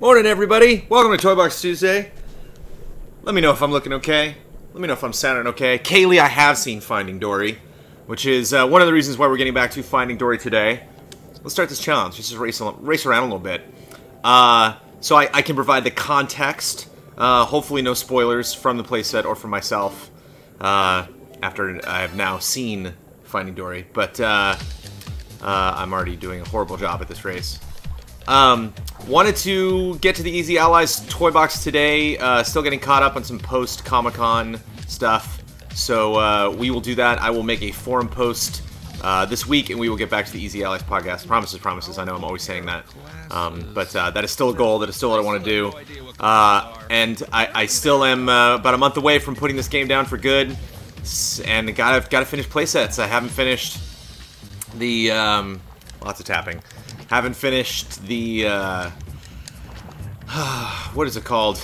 Morning, everybody. Welcome to Toy Box Tuesday. Let me know if I'm looking okay. Let me know if I'm sounding okay. Kaylee, I have seen Finding Dory, which is uh, one of the reasons why we're getting back to Finding Dory today. Let's start this challenge. Let's just race, race around a little bit. Uh, so I, I, can provide the context. Uh, hopefully no spoilers from the playset or from myself uh, after I have now seen Finding Dory. But uh, uh, I'm already doing a horrible job at this race. Um, wanted to get to the Easy Allies toy box today. Uh, still getting caught up on some post Comic Con stuff, so uh, we will do that. I will make a forum post uh, this week, and we will get back to the Easy Allies podcast. Promises, promises. I know I'm always saying that, um, but uh, that is still a goal. That is still what I want to do, uh, and I, I, still am uh, about a month away from putting this game down for good, and gotta gotta finish playsets. I haven't finished the um, lots of tapping. Haven't finished the, uh, what is it called?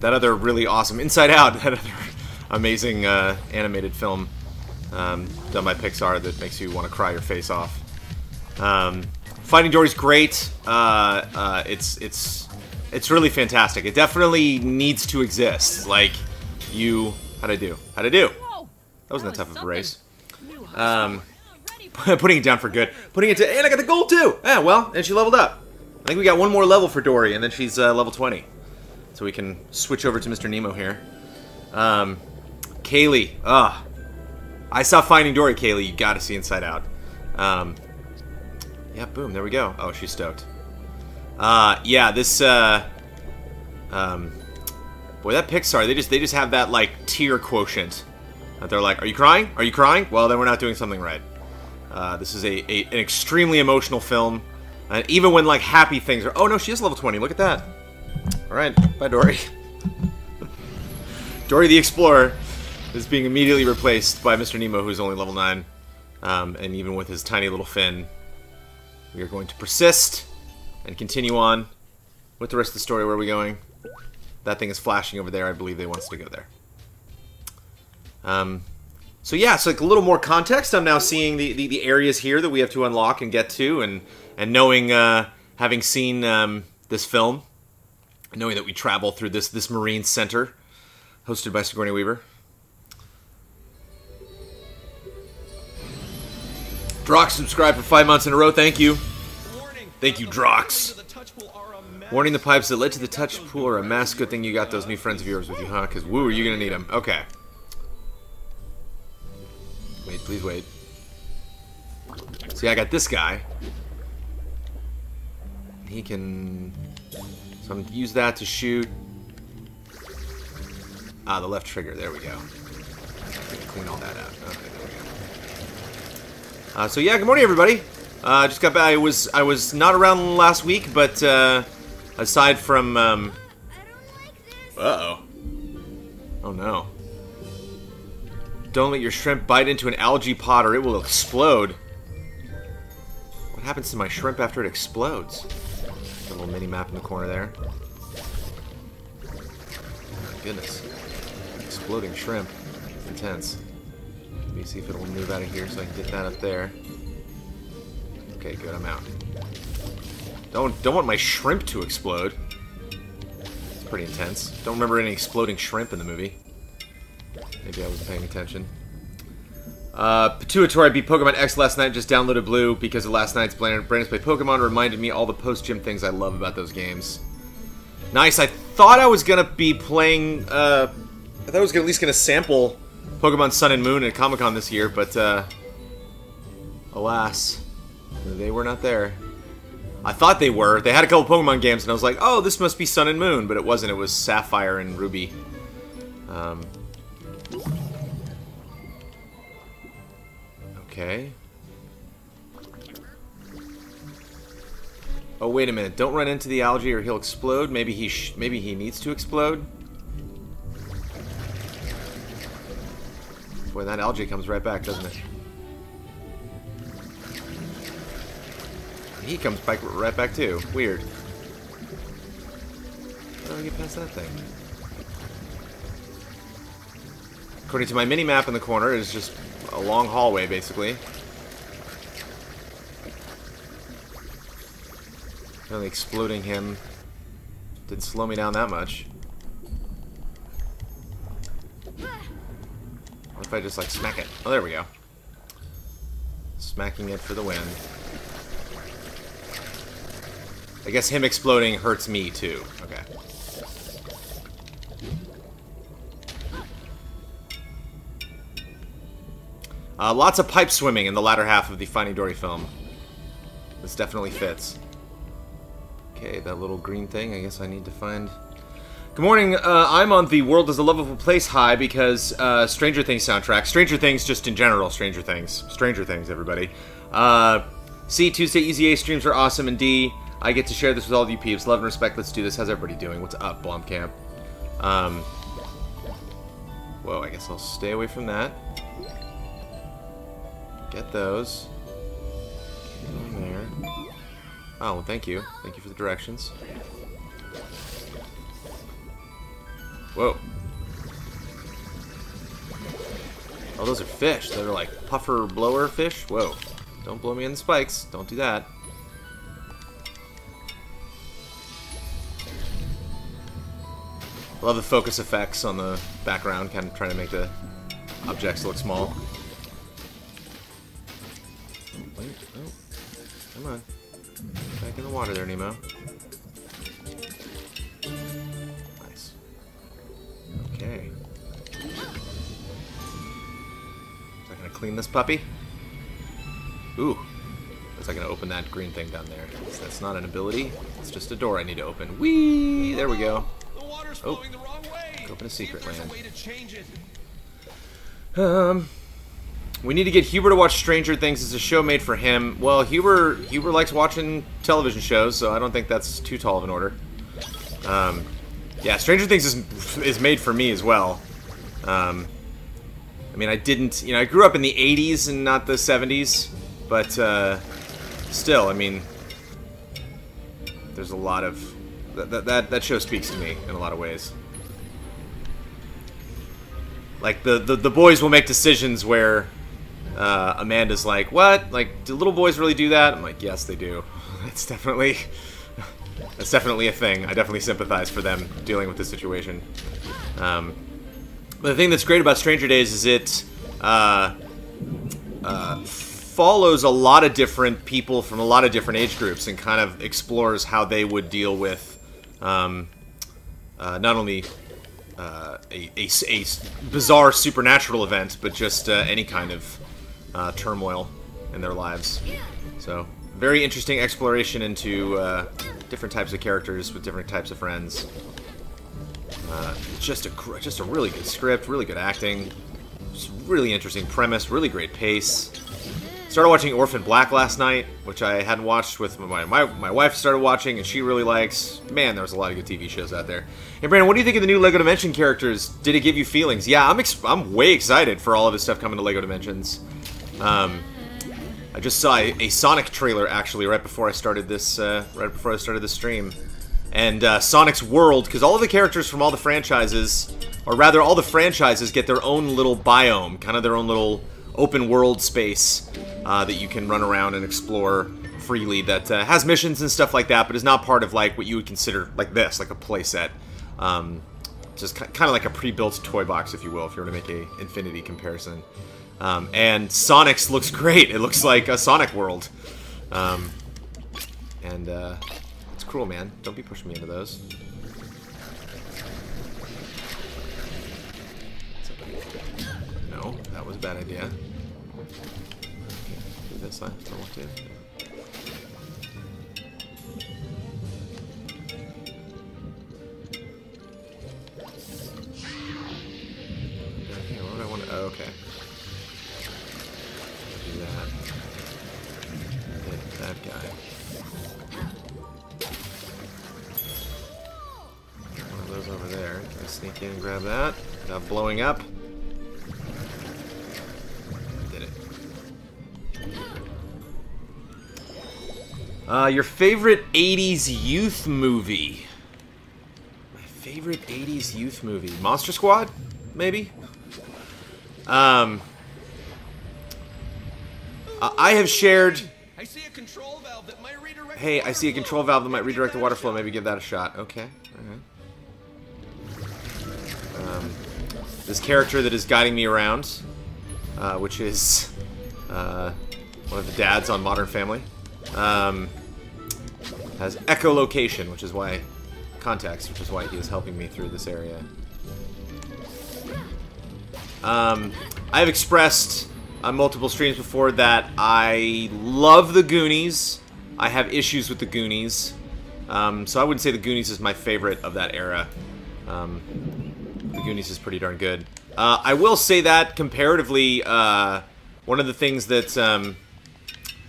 That other really awesome, Inside Out, that other amazing uh, animated film um, done by Pixar that makes you want to cry your face off. Um, Finding Dory's great. Uh, uh, it's it's it's really fantastic. It definitely needs to exist. Like you, how'd I do? How'd I do? That wasn't that tough of a race. Um, putting it down for good. Putting it to, and I got the gold too. Yeah, well, and she leveled up. I think we got one more level for Dory, and then she's uh, level 20. So we can switch over to Mr. Nemo here. Um, Kaylee, ah, I saw Finding Dory, Kaylee. You got to see Inside Out. Um, yeah, boom, there we go. Oh, she's stoked. Uh, yeah, this, uh, um, boy, that Pixar, they just, they just have that, like, tear quotient. That they're like, are you crying? Are you crying? Well, then we're not doing something right. Uh, this is a, a, an extremely emotional film. And even when, like, happy things are... Oh, no, she is level 20. Look at that. Alright, bye, Dory. Dory the Explorer is being immediately replaced by Mr. Nemo, who's only level 9. Um, and even with his tiny little fin, we are going to persist and continue on with the rest of the story. Where are we going? That thing is flashing over there. I believe they want us to go there. Um, so yeah, so like a little more context. I'm now seeing the, the, the, areas here that we have to unlock and get to, and and knowing, uh, having seen um, this film, knowing that we travel through this this marine center, hosted by Sigourney Weaver. Drox subscribed for five months in a row. Thank you. Thank you, Drox. Warning the pipes that led to the touch pool are a mass. Good thing you got those new friends of yours with you, huh? Because woo, are you gonna need them? Okay. Wait, please wait. See, I got this guy. He can... So I'm use that to shoot... Ah, the left trigger. There we go. Clean all that out. Okay, there we go. Uh, so yeah, good morning, everybody. Uh, just got back. I was I was not around last week, but uh, aside from um, uh oh, oh no. Don't let your shrimp bite into an algae pot or it will explode. What happens to my shrimp after it explodes? A little mini map in the corner there. Oh My goodness. Exploding shrimp. Intense. Let me see if it'll move out of here so I can get that up there. Okay, good, I'm out. Don't don't want my shrimp to explode. It's pretty intense. Don't remember any exploding shrimp in the movie. Maybe I wasn't paying attention. Uh, Pituitary beat Pokemon X last night, just downloaded Blue because of last night's Brandon's Play Pokemon reminded me all the post-gym things I love about those games. Nice, I thought I was gonna be playing, uh, I thought I was at least gonna sample Pokemon Sun and Moon at Comic-Con this year, but, uh, alas, they were not there. I thought they were. They had a couple Pokemon games, and I was like, oh, this must be Sun and Moon, but it wasn't. It was Sapphire and Ruby. Um, Okay. Oh, wait a minute. Don't run into the algae or he'll explode. Maybe he maybe he needs to explode. Boy, that algae comes right back, doesn't it? He comes back right back too. Weird. How do I get past that thing? According to my mini map in the corner, it's just a long hallway, basically. Really exploding him Didn't slow me down that much. What if I just, like, smack it? Oh, there we go. Smacking it for the win. I guess him exploding hurts me, too. Okay. Uh, lots of pipe swimming in the latter half of the Finding Dory film. This definitely fits. Okay, that little green thing, I guess I need to find... Good morning, uh, I'm on the World is a Lovable Place high because uh, Stranger Things soundtrack. Stranger Things just in general, Stranger Things. Stranger Things, everybody. Uh, Tuesday Easy A streams are awesome, and D, I get to share this with all of you peeps. Love and respect, let's do this. How's everybody doing? What's up, Blomkamp? Um, whoa, I guess I'll stay away from that. Get those. There. Oh, well, thank you. Thank you for the directions. Whoa. Oh, those are fish. They're like puffer blower fish. Whoa. Don't blow me in the spikes. Don't do that. Love the focus effects on the background, kind of trying to make the objects look small. Wait, oh. Come on. Back in the water there, Nemo. Nice. Okay. Is that gonna clean this puppy? Ooh. Is that gonna open that green thing down there? That's not an ability. It's just a door I need to open. Whee! There we go. Oh. Open a secret land. Um... We need to get Huber to watch Stranger Things. It's a show made for him. Well, Huber Huber likes watching television shows, so I don't think that's too tall of an order. Um, yeah, Stranger Things is is made for me as well. Um, I mean, I didn't, you know, I grew up in the '80s and not the '70s, but uh, still, I mean, there's a lot of that that that show speaks to me in a lot of ways. Like the, the the boys will make decisions where uh, Amanda's like, "What? Like, do little boys really do that?" I'm like, "Yes, they do. It's definitely, that's definitely a thing. I definitely sympathize for them dealing with this situation." Um, but the thing that's great about Stranger Days is it uh, uh, follows a lot of different people from a lot of different age groups and kind of explores how they would deal with um, uh, not only uh, a, a, a, bizarre supernatural event, but just uh, any kind of uh, turmoil in their lives. So, very interesting exploration into uh, different types of characters with different types of friends. Uh, just a just a really good script, really good acting, really interesting premise, really great pace. Started watching Orphan Black last night, which I hadn't watched with my, my, my wife started watching and she really likes. Man, there's a lot of good TV shows out there. Hey Brandon, what do you think of the new LEGO Dimension characters? Did it give you feelings? Yeah, I'm I'm way excited for all of this stuff coming to LEGO Dimensions. Um, I just saw a, a, Sonic trailer actually right before I started this uh, right before I started the stream, and uh, Sonic's World because all of the characters from all the franchises, or rather all the franchises, get their own little biome, kind of their own little open world space uh, that you can run around and explore freely. That uh, has missions and stuff like that, but is not part of like what you would consider like this, like a playset. Um, just kind of like a pre-built toy box, if you will, if you were to make a Infinity comparison. Um, and Sonic's looks great. It looks like a Sonic world. Um, and uh, it's cruel, man. Don't be pushing me into those. No, that was a bad idea. Do this, I don't want to. Oh, okay. Blowing up? Did it. Uh, your favorite 80s youth movie? My favorite 80s youth movie? Monster Squad? Maybe? Um... I have shared I see a control valve that might redirect. Hey, I see a control valve that might redirect the water flow. Maybe give that a shot. Okay. Alright. Um, this character that is guiding me around, uh, which is uh, one of the dads on Modern Family, um, has echolocation, which is why context, which is why he is helping me through this area. Um, I have expressed on multiple streams before that I love the Goonies. I have issues with the Goonies. Um, so I wouldn't say the Goonies is my favorite of that era. Um, the Goonies is pretty darn good. Uh, I will say that comparatively, uh, one of the things that, um,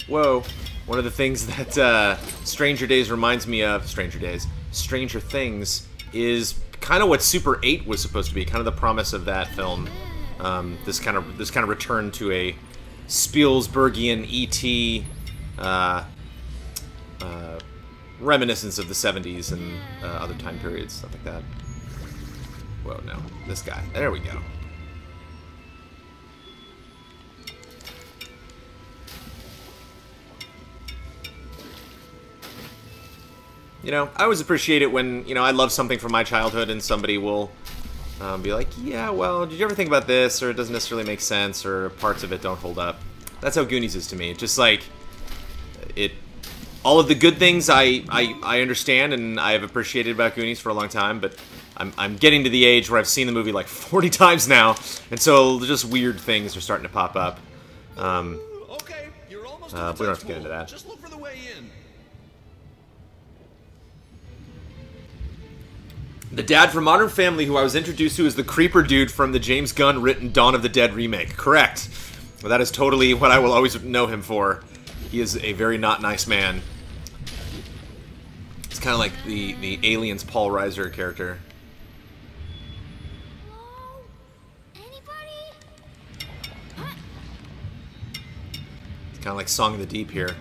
whoa, one of the things that uh, Stranger Days reminds me of, Stranger Days, Stranger Things, is kind of what Super 8 was supposed to be, kind of the promise of that film. Um, this kind of this kind of return to a Spielbergian ET uh, uh, reminiscence of the 70s and uh, other time periods, stuff like that. Whoa, no. This guy. There we go. You know, I always appreciate it when, you know, I love something from my childhood and somebody will um, be like, yeah, well, did you ever think about this? Or it doesn't necessarily make sense, or parts of it don't hold up. That's how Goonies is to me. Just like, it all of the good things I, I, I understand and I have appreciated about Goonies for a long time, but I'm, I'm getting to the age where I've seen the movie like 40 times now, and so just weird things are starting to pop up. Um, Okay, you're almost. Uh, to we don't have to get into that. Just look for the way in. the dad from Modern Family, who I was introduced to, is the creeper dude from the James Gunn written Dawn of the Dead remake. Correct. Well, that is totally what I will always know him for. He is a very not nice man. It's kind of like the, the Aliens Paul Reiser character. Hello? Anybody? It's kind of like Song of the Deep here.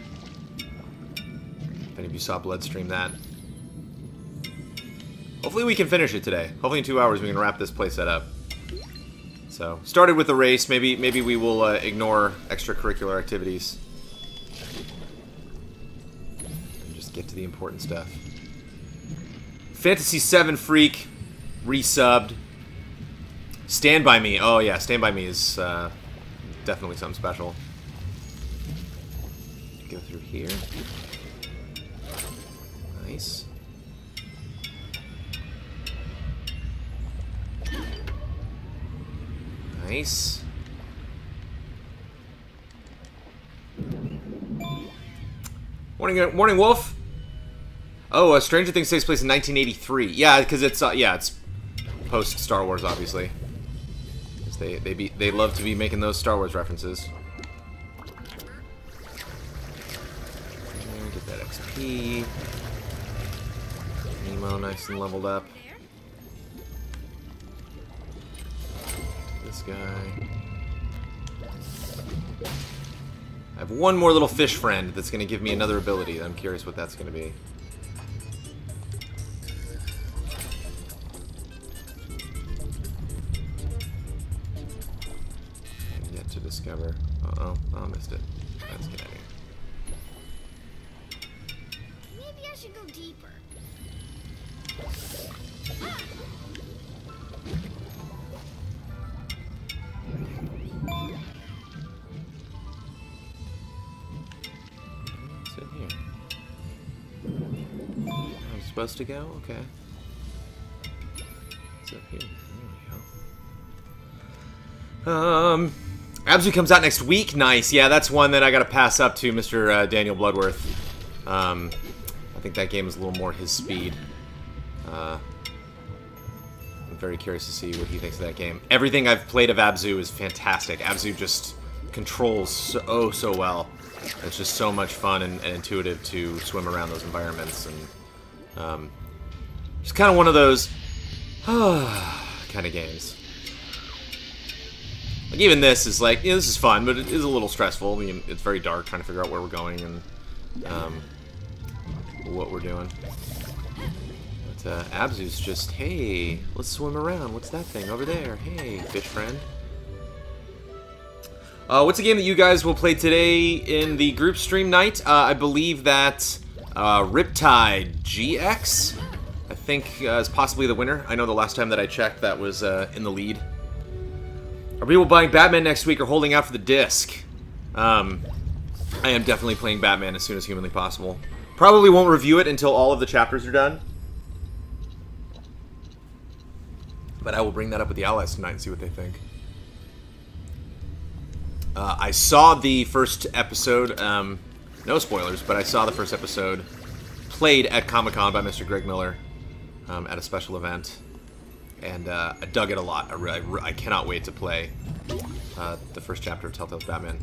If any of you saw Bloodstream that. Hopefully we can finish it today. Hopefully in two hours we can wrap this playset up. So, started with the race. Maybe maybe we will uh, ignore extracurricular activities. And just get to the important stuff. Fantasy 7 Freak resubbed. Stand By Me. Oh yeah, Stand By Me is uh, definitely something special. Here. Nice. Nice. Morning, uh, morning, Wolf. Oh, uh, Stranger Things takes place in 1983. Yeah, because it's uh, yeah, it's post Star Wars, obviously. they they be they love to be making those Star Wars references. Nemo, nice and leveled up. This guy. I have one more little fish friend that's going to give me another ability. I'm curious what that's going to be. Go? Okay. What's up here? Um, Abzu comes out next week. Nice. Yeah, that's one that I got to pass up to Mr. Uh, Daniel Bloodworth. Um, I think that game is a little more his speed. Uh, I'm very curious to see what he thinks of that game. Everything I've played of Abzu is fantastic. Abzu just controls so, oh so well. It's just so much fun and, and intuitive to swim around those environments, and um, just kind of one of those kind of games. Like even this is like, you know, this is fun, but it is a little stressful. I mean, it's very dark, trying to figure out where we're going and um, what we're doing. But uh, Abzu's just, hey, let's swim around. What's that thing over there? Hey, fish friend. Uh, what's a game that you guys will play today in the group stream night? Uh, I believe that uh, Riptide GP, I think, uh, is possibly the winner. I know the last time that I checked, that was uh, in the lead. Are people buying Batman next week or holding out for the disc? Um, I am definitely playing Batman as soon as humanly possible. Probably won't review it until all of the chapters are done. But I will bring that up with the allies tonight and see what they think. Uh, I saw the first episode, um, no spoilers, but I saw the first episode played at Comic Con by Mr. Greg Miller um, at a special event. And uh, I dug it a lot. I, I cannot wait to play uh, the first chapter of Telltale's Batman.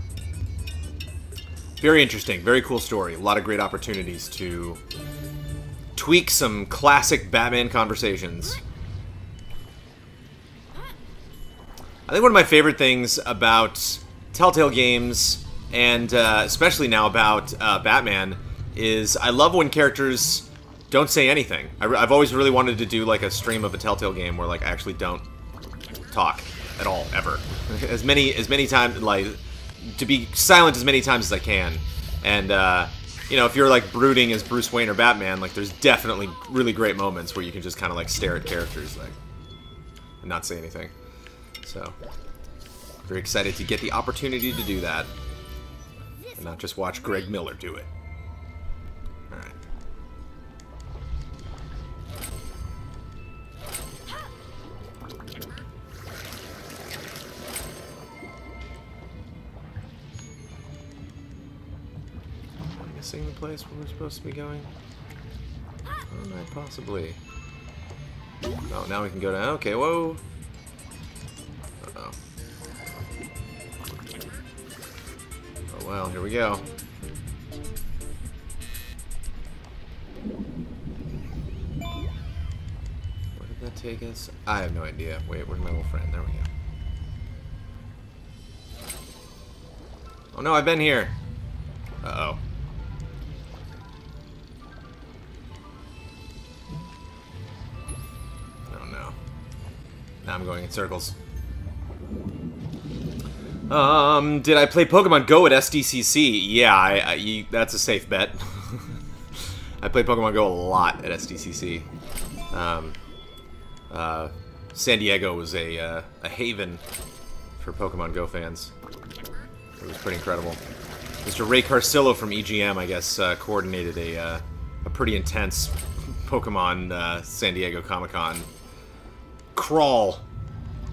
Very interesting, very cool story. A lot of great opportunities to tweak some classic Batman conversations. I think one of my favorite things about Telltale games, and uh, especially now about uh, Batman, is I love when characters don't say anything. I have always really wanted to do like a stream of a Telltale game where like I actually don't talk at all ever. As many as many times like to be silent as many times as I can. And uh, you know, if you're like brooding as Bruce Wayne or Batman, like there's definitely really great moments where you can just kind of like stare at characters like and not say anything. So, very excited to get the opportunity to do that. Not just watch Greg Miller do it. Am missing the place where we're supposed to be going? Oh, not possibly. Oh, now we can go down. Okay, whoa. Uh-oh. Oh, well, here we go. Where did that take us? I have no idea. Wait, where's my little friend? There we go. Oh no, I've been here. Uh-oh. Oh no. Now I'm going in circles. Um, did I play Pokemon Go at SDCC? Yeah, I, I that's a safe bet. I played Pokemon Go a lot at SDCC. Um, uh, San Diego was a, uh, a haven for Pokemon Go fans. It was pretty incredible. Mr. Ray Carsillo from EGM, I guess, uh, coordinated a, uh, a pretty intense Pokemon uh, San Diego Comic Con crawl.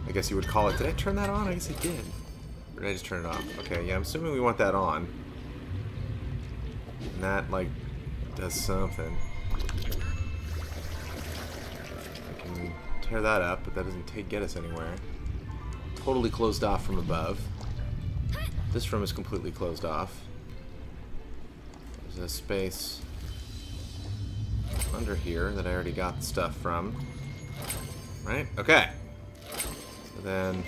I guess you would call it. Did I turn that on? I guess I did. Or did I just turn it off? Okay, yeah, I'm assuming we want that on. And that, like, does something. I can tear that up, but that doesn't take, get us anywhere. Totally closed off from above. This room is completely closed off. There's a space under here that I already got stuff from. Right? Okay. So then...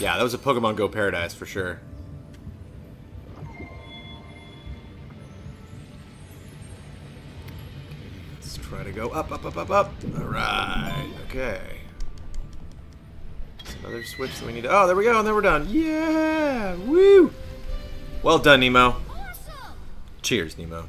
Yeah, that was a Pokemon Go Paradise for sure. Let's try to go up, up, up, up, up. Alright, okay. Another switch that we need to... Oh, there we go, and then we're done. Yeah! Woo! Well done, Nemo. Awesome! Cheers, Nemo.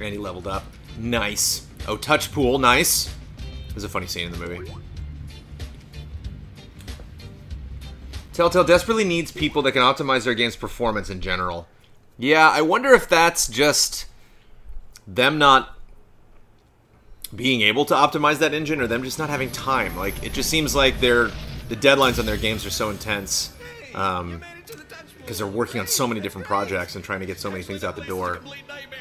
Randy leveled up. Nice. Oh, touch pool. Nice. There's a funny scene in the movie. Telltale desperately needs people that can optimize their game's performance in general. Yeah, I wonder if that's just them not being able to optimize that engine or them just not having time. Like, it just seems like they're, the deadlines on their games are so intense. Um, because they're working on so many different projects and trying to get so many things out the door.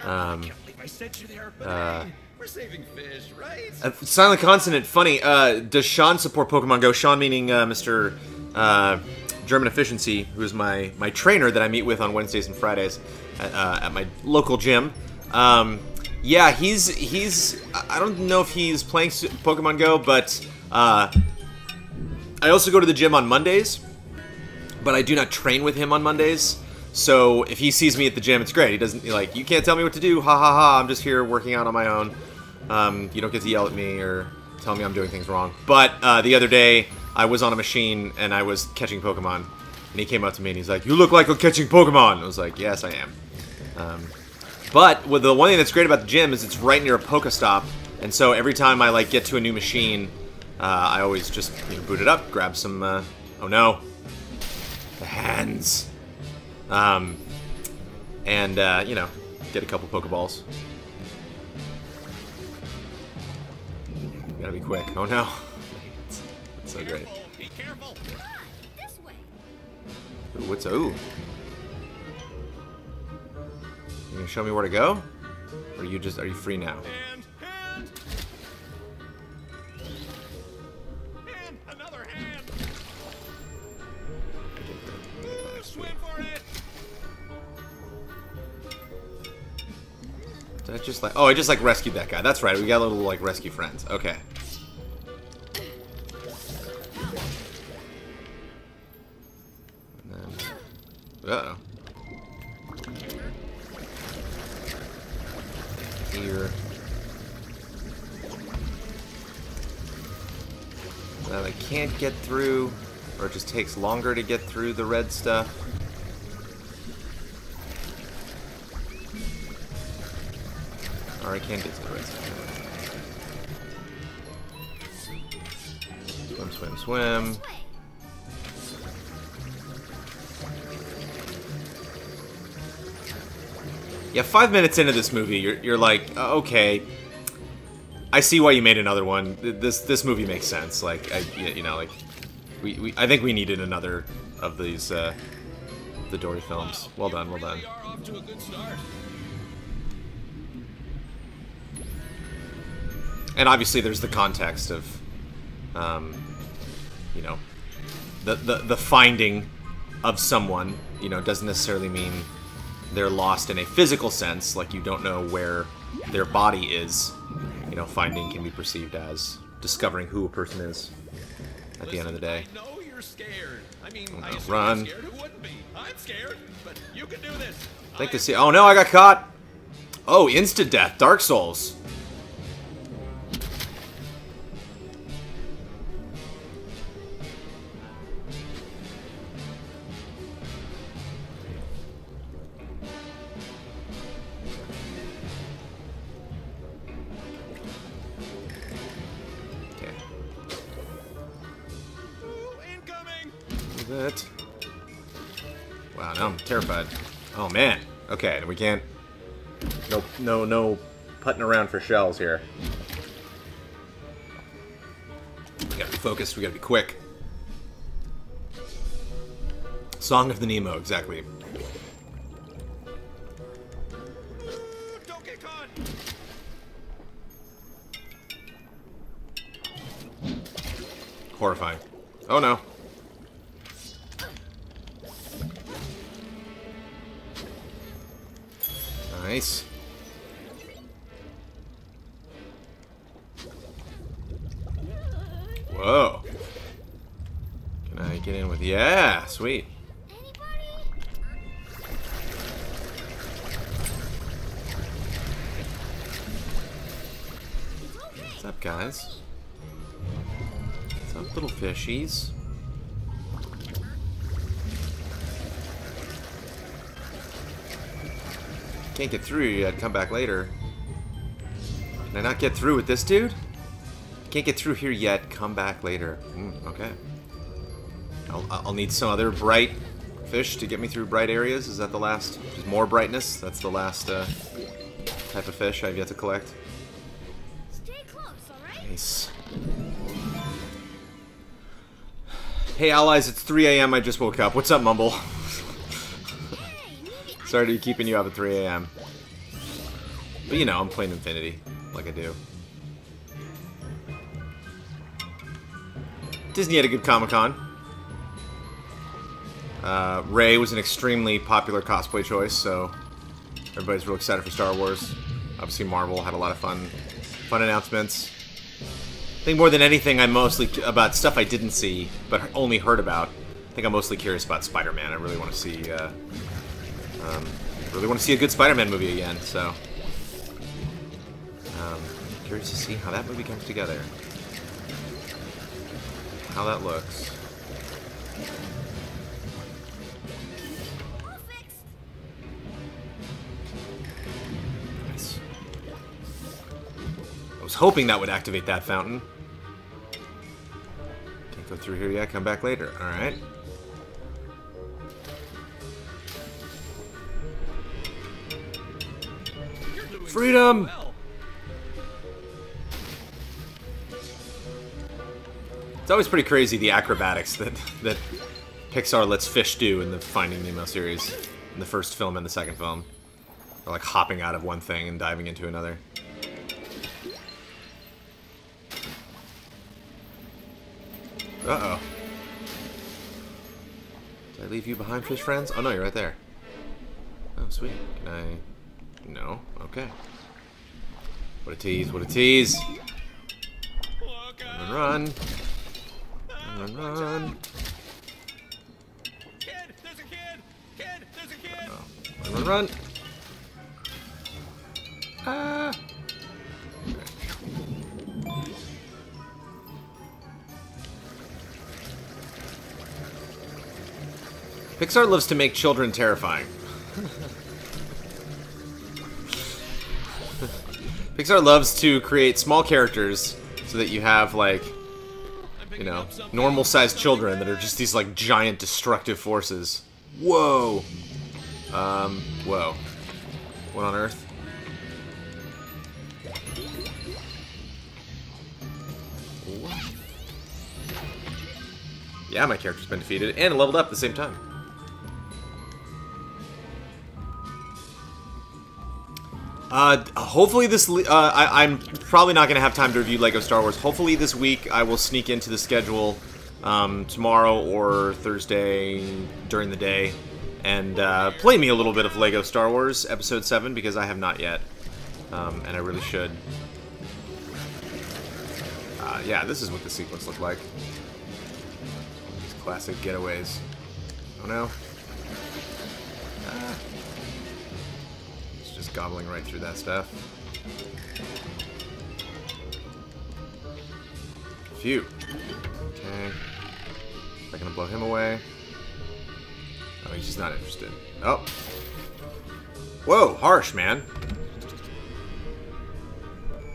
Um, I sent you there, but uh, hey, we're saving fish, right? Uh, Silent Consonant, funny. Uh, does Sean support Pokemon Go? Sean meaning uh, Mr. Uh, German Efficiency, who is my, my trainer that I meet with on Wednesdays and Fridays at, uh, at my local gym. Um, yeah, he's he's. I I don't know if he's playing Pokemon Go, but uh, I also go to the gym on Mondays, but I do not train with him on Mondays. So if he sees me at the gym, it's great. He doesn't like you can't tell me what to do. Ha ha ha! I'm just here working out on my own. Um, you don't get to yell at me or tell me I'm doing things wrong. But uh, the other day, I was on a machine and I was catching Pokemon, and he came up to me and he's like, "You look like you're catching Pokemon." I was like, "Yes, I am." Um, but the one thing that's great about the gym is it's right near a Pokestop, and so every time I like get to a new machine, uh, I always just you know, boot it up, grab some. Uh, oh no, the hands. Um, and uh, you know, get a couple Pokeballs. Gotta be quick. Oh no, it's, it's so great. Ooh, what's ooh? You gonna show me where to go? Or are you just are you free now? Did I just like? Oh, I just like rescued that guy. That's right. We got a little like rescue friends. Okay. Then, uh oh. Here. Now I can't get through, or it just takes longer to get through the red stuff. Or I can get to the red stuff. Swim, swim, swim. Yeah, five minutes into this movie, you're, you're like, uh, okay, I see why you made another one. This this movie makes sense. Like, I, you know, like, we, we I think we needed another of these uh, the Dory films. Well done, well done. And obviously, there's the context of, um, you know, the, the the finding of someone. You know, doesn't necessarily mean they're lost in a physical sense. Like you don't know where their body is. You know, finding can be perceived as discovering who a person is at the end of the day. I know you're scared. I mean, I assume run. scared. Who wouldn't be? I'm scared, but you can do this. Think I to see. Oh no, I got caught. Oh, instant death. Dark Souls. That. Wow, now I'm terrified. Oh man. Okay, we can't. No, no, no, putting around for shells here. We gotta be focused. We gotta be quick. Song of the Nemo, exactly. Horrifying. Oh no. Nice. Whoa. Can I get in with... Yeah, sweet. What's up, guys? What's up, little fishies? Can't get through yet. Come back later. Can I not get through with this dude? Can't get through here yet. Come back later. Hmm, okay. I'll, I'll need some other bright fish to get me through bright areas. Is that the last? Just more brightness? That's the last uh, type of fish I've yet to collect. Stay close, alright? Nice. Hey allies, it's 3 a.m. I just woke up. What's up, Mumble? Sorry to be keeping you up at 3 a.m. But you know, I'm playing Infinity, like I do. Disney had a good Comic Con. Uh, Rey was an extremely popular cosplay choice, so everybody's real excited for Star Wars. Obviously, Marvel had a lot of fun, fun announcements. I think more than anything, I'm mostly about stuff I didn't see, but only heard about. I think I'm mostly curious about Spider-Man. I really want to see uh, Um, really want to see a good Spider-Man movie again, so um, curious to see how that movie comes together, how that looks. Nice. I was hoping that would activate that fountain. Can't go through here yet. Come back later. All Freedom! It's always pretty crazy the acrobatics that that Pixar lets fish do in the Finding Nemo series, in the first film and the second film. They're like hopping out of one thing and diving into another. Uh oh. Did I leave you behind, fish friends? Oh no, you're right there. Oh sweet. Can I? No. Okay. What a tease! What a tease! Run, run. Run, run, run. Kid, there's a kid. Kid, there's a kid. Oh. Run, run, run. Ah. Pixar loves to make children terrifying. Pixar loves to create small characters so that you have like you know, normal sized children that are just these like giant destructive forces. Whoa. Um, whoa. What on earth? Yeah, my character's been defeated and leveled up at the same time. Uh, hopefully this, uh, I, I'm probably not gonna have time to review Lego Star Wars. Hopefully this week I will sneak into the schedule um, tomorrow or Thursday during the day and uh, play me a little bit of Lego Star Wars Episode Seven because I have not yet, um, and I really should. Uh, yeah, this is what the sequence looked like. These classic getaways. Oh no. Ah. Just gobbling right through that stuff. Phew. Okay. I gonna blow him away? Oh, he's just not interested. Oh. Whoa, harsh, man.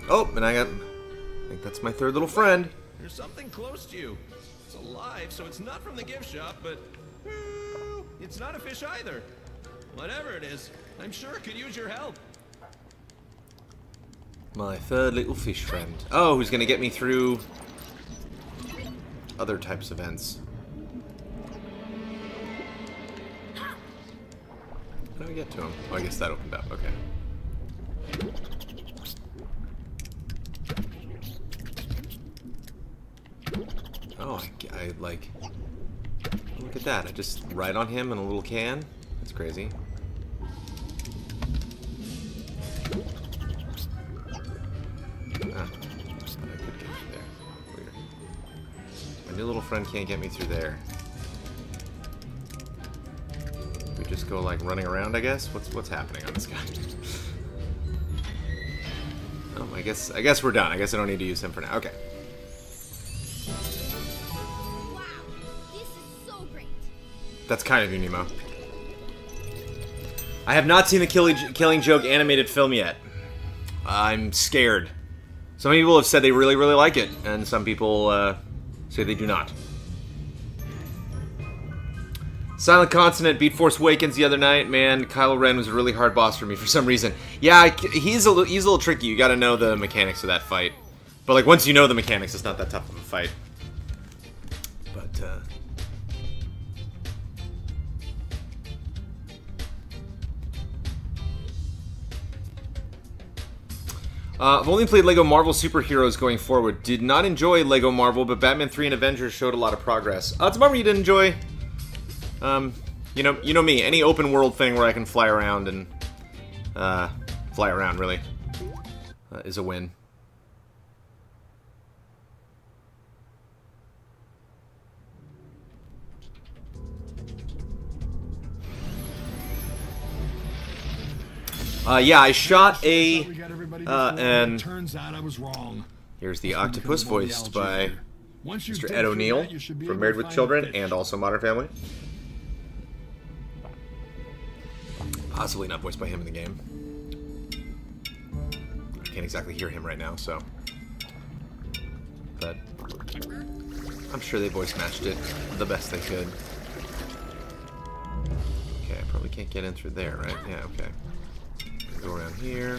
Oh, and I got... I think that's my third little friend. There's something close to you. It's alive, so it's not from the gift shop, but it's not a fish either. Whatever it is, I'm sure could use your help. My third little fish friend. Oh, who's gonna get me through other types of events. How do I get to him? Oh, I guess that opened up. Okay. Oh, I, I like. Look at that! I just ride on him in a little can. That's crazy. Ah, I could get through there. Weird. My new little friend can't get me through there. We just go like running around, I guess. What's what's happening on this guy? oh, I guess I guess we're done. I guess I don't need to use him for now. Okay. Wow. This is so great. That's kind of you, Nemo. I have not seen the Killing Joke animated film yet. I'm scared. Some people have said they really, really like it, and some people uh, say they do not. Silent Consonant beat Force Awakens the other night. Man, Kylo Ren was a really hard boss for me for some reason. Yeah, he's a li- he's a little tricky. You got to know the mechanics of that fight. But like once you know the mechanics, it's not that tough of a fight. But uh, Uh, I've only played Lego Marvel Superheroes going forward. Did not enjoy Lego Marvel, but Batman 3 and Avengers showed a lot of progress. Uh, it's a bummer you didn't enjoy. Um, you know, you know me. Any open world thing where I can fly around and uh, fly around really uh, is a win. Uh, yeah, I shot a. We got everybody Uh, and- turns out I was wrong. Here's the octopus voiced by Algier. Once you Mr. Ed O'Neill that, you should be from Married with Children and also Modern Family. Possibly not voiced by him in the game. I can't exactly hear him right now, so. But I'm sure they voice matched it the best they could. Okay, I probably can't get in through there, right? Yeah, okay. Go around here.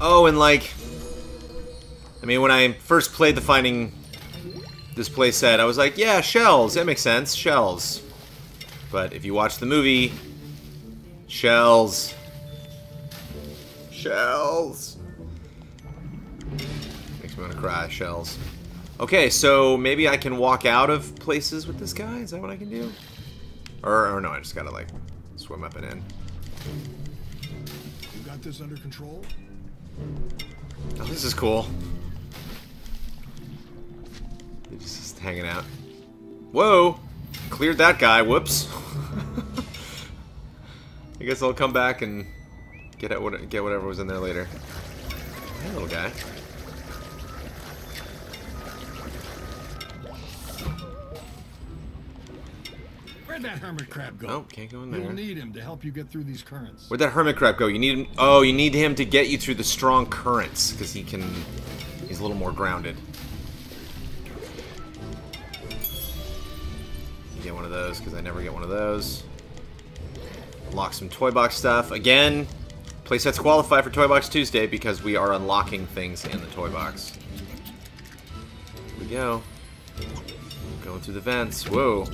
Oh, and like, I mean, when I first played the Finding this play set, I was like, yeah, shells. That makes sense, shells. But if you watch the movie, shells, shells, makes me want to cry. Shells. Okay, so maybe I can walk out of places with this guy. Is that what I can do? Or, or no, I just gotta like swim up and in. You got this under control? Oh, this is cool. They're just, just hanging out. Whoa! Cleared that guy. Whoops. I guess I'll come back and get at what get whatever was in there later. Hey, little guy. Where'd that hermit crab go? Oh, can't go in there. You'll need him to help you get through these currents. Where'd that hermit crab go? You need him. Oh, you need him to get you through the strong currents because he can. He's a little more grounded. You get one of those because I never get one of those. Unlock some toy box stuff again. Playsets qualify for Toy Box Tuesday because we are unlocking things in the toy box. Here we go. Going through the vents. Whoa.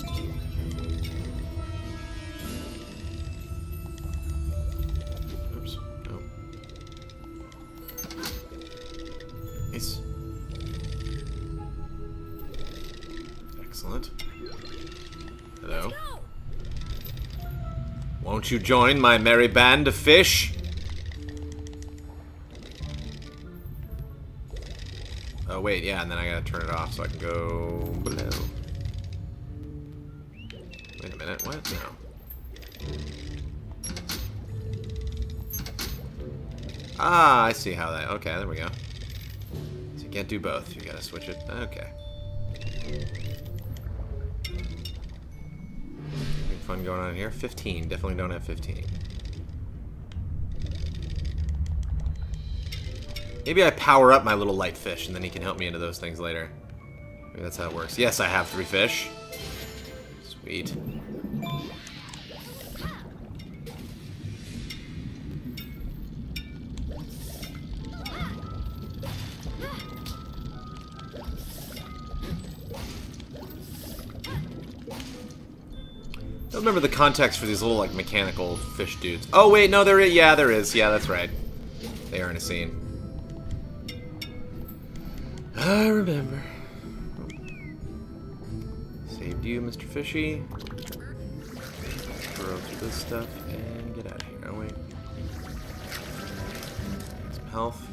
Excellent. Hello. Won't you join my merry band of fish? Oh, wait, yeah, and then I gotta turn it off so I can go below. Wait a minute, what? No. Ah, I see how that. Okay, there we go. So you can't do both. You gotta switch it. Okay. Fun going on here? 15. Definitely don't have 15. Maybe I power up my little light fish and then he can help me into those things later. Maybe that's how it works. Yes, I have three fish. Sweet. The context for these little like mechanical fish dudes. Oh wait, no, there is. Yeah, there is. Yeah, that's right. They are in a scene. I remember. Saved you, Mr. Fishy. Throw through this stuff and get out of here. Oh wait. Some health.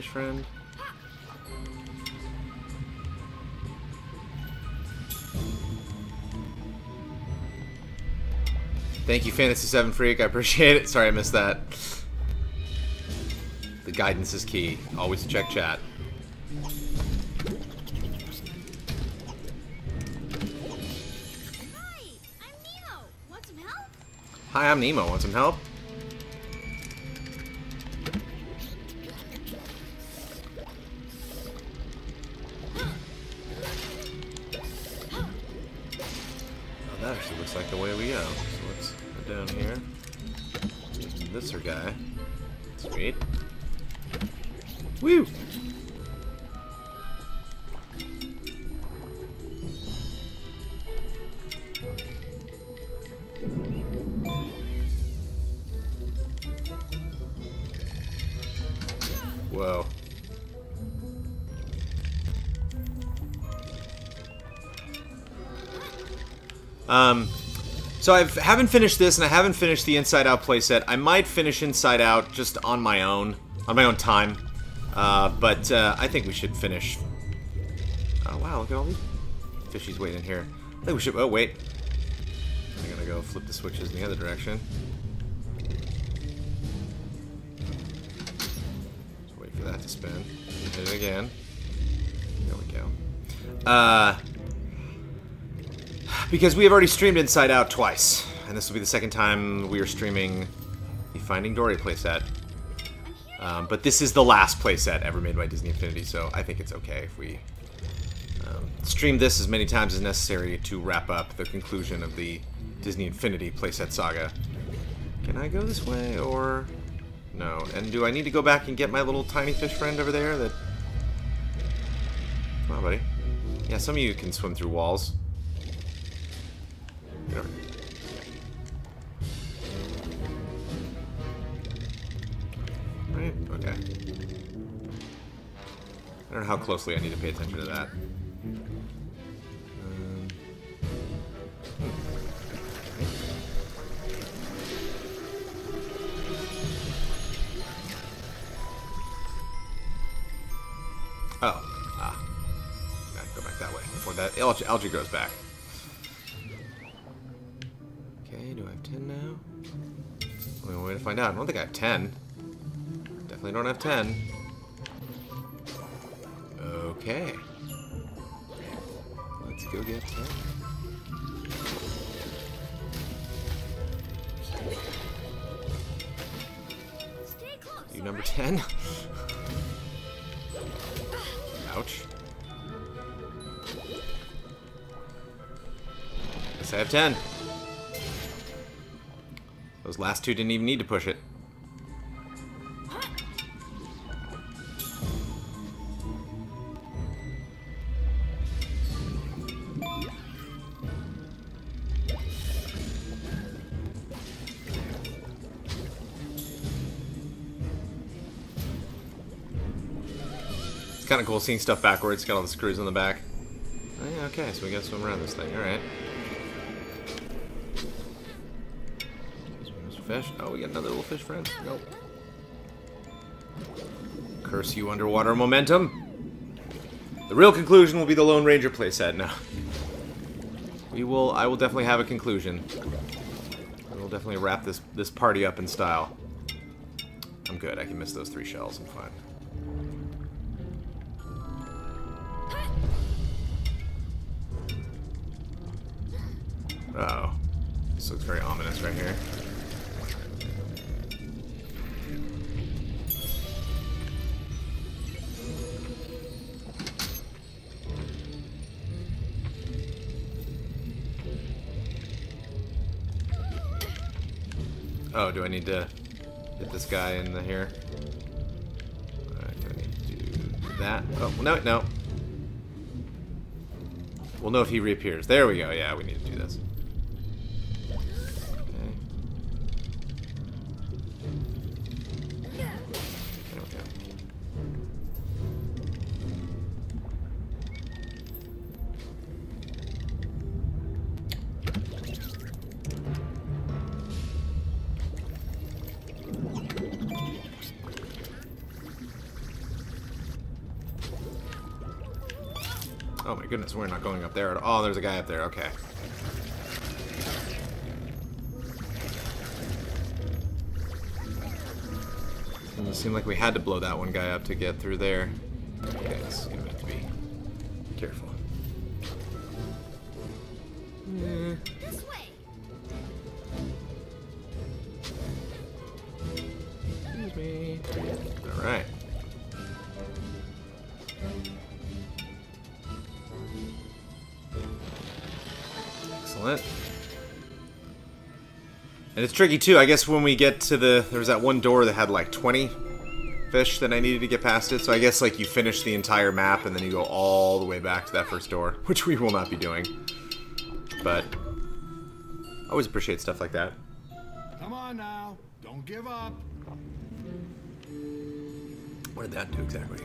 Fish friend. Thank you, Fantasy 7 Freak. I appreciate it. Sorry I missed that. The guidance is key. Always check chat. Hi, I'm Nemo. Want some help? Hi, I'm Nemo. Want some help? So I haven't finished this, and I haven't finished the Inside Out playset. I might finish Inside Out just on my own, on my own time. Uh, but uh, I think we should finish. Oh wow! Look at all these fishies waiting here. I think we should. Oh wait, I'm gonna go flip the switches in the other direction. Just wait for that to spin. Hit it again. There we go. Uh, because we have already streamed Inside Out twice, and this will be the second time we are streaming the Finding Dory playset. Um, but this is the last playset ever made by Disney Infinity, so I think it's okay if we um, stream this as many times as necessary to wrap up the conclusion of the Disney Infinity playset saga. Can I go this way, or... No. And do I need to go back and get my little tiny fish friend over there that... Come on, buddy. Yeah, some of you can swim through walls. How closely I need to pay attention to that. Oh. Ah. Gotta go back that way before that algae, algae grows back. Okay, do I have 10 now? Only one way to find out. I don't think I have 10. Definitely don't have 10. Okay. Let's go get 10. You number 10? Ouch. Guess I have 10. Those last two didn't even need to push it. Kind of cool seeing stuff backwards. Got all the screws on the back. Oh, yeah, okay, so we gotta swim around this thing. Alright. Fish. Oh, we got another little fish friend. Nope. Curse you, underwater momentum. The real conclusion will be the Lone Ranger playset. No. We will. I will definitely have a conclusion. We will definitely wrap this this party up in style. I'm good. I can miss those three shells. I'm fine. This looks very ominous right here. Oh, do I need to hit this guy in the here? Do I need to do that? Oh, no, no. We'll know if he reappears. There we go. Yeah, we need to We're not going up there at all. There's a guy up there. Okay. Doesn't seem like we had to blow that one guy up to get through there. And it's tricky too. I guess when we get to the there was that one door that had like 20 fish that I needed to get past it. So I guess like you finish the entire map and then you go all the way back to that first door, which we will not be doing. But I always appreciate stuff like that. Come on now. Don't give up. What did that do exactly?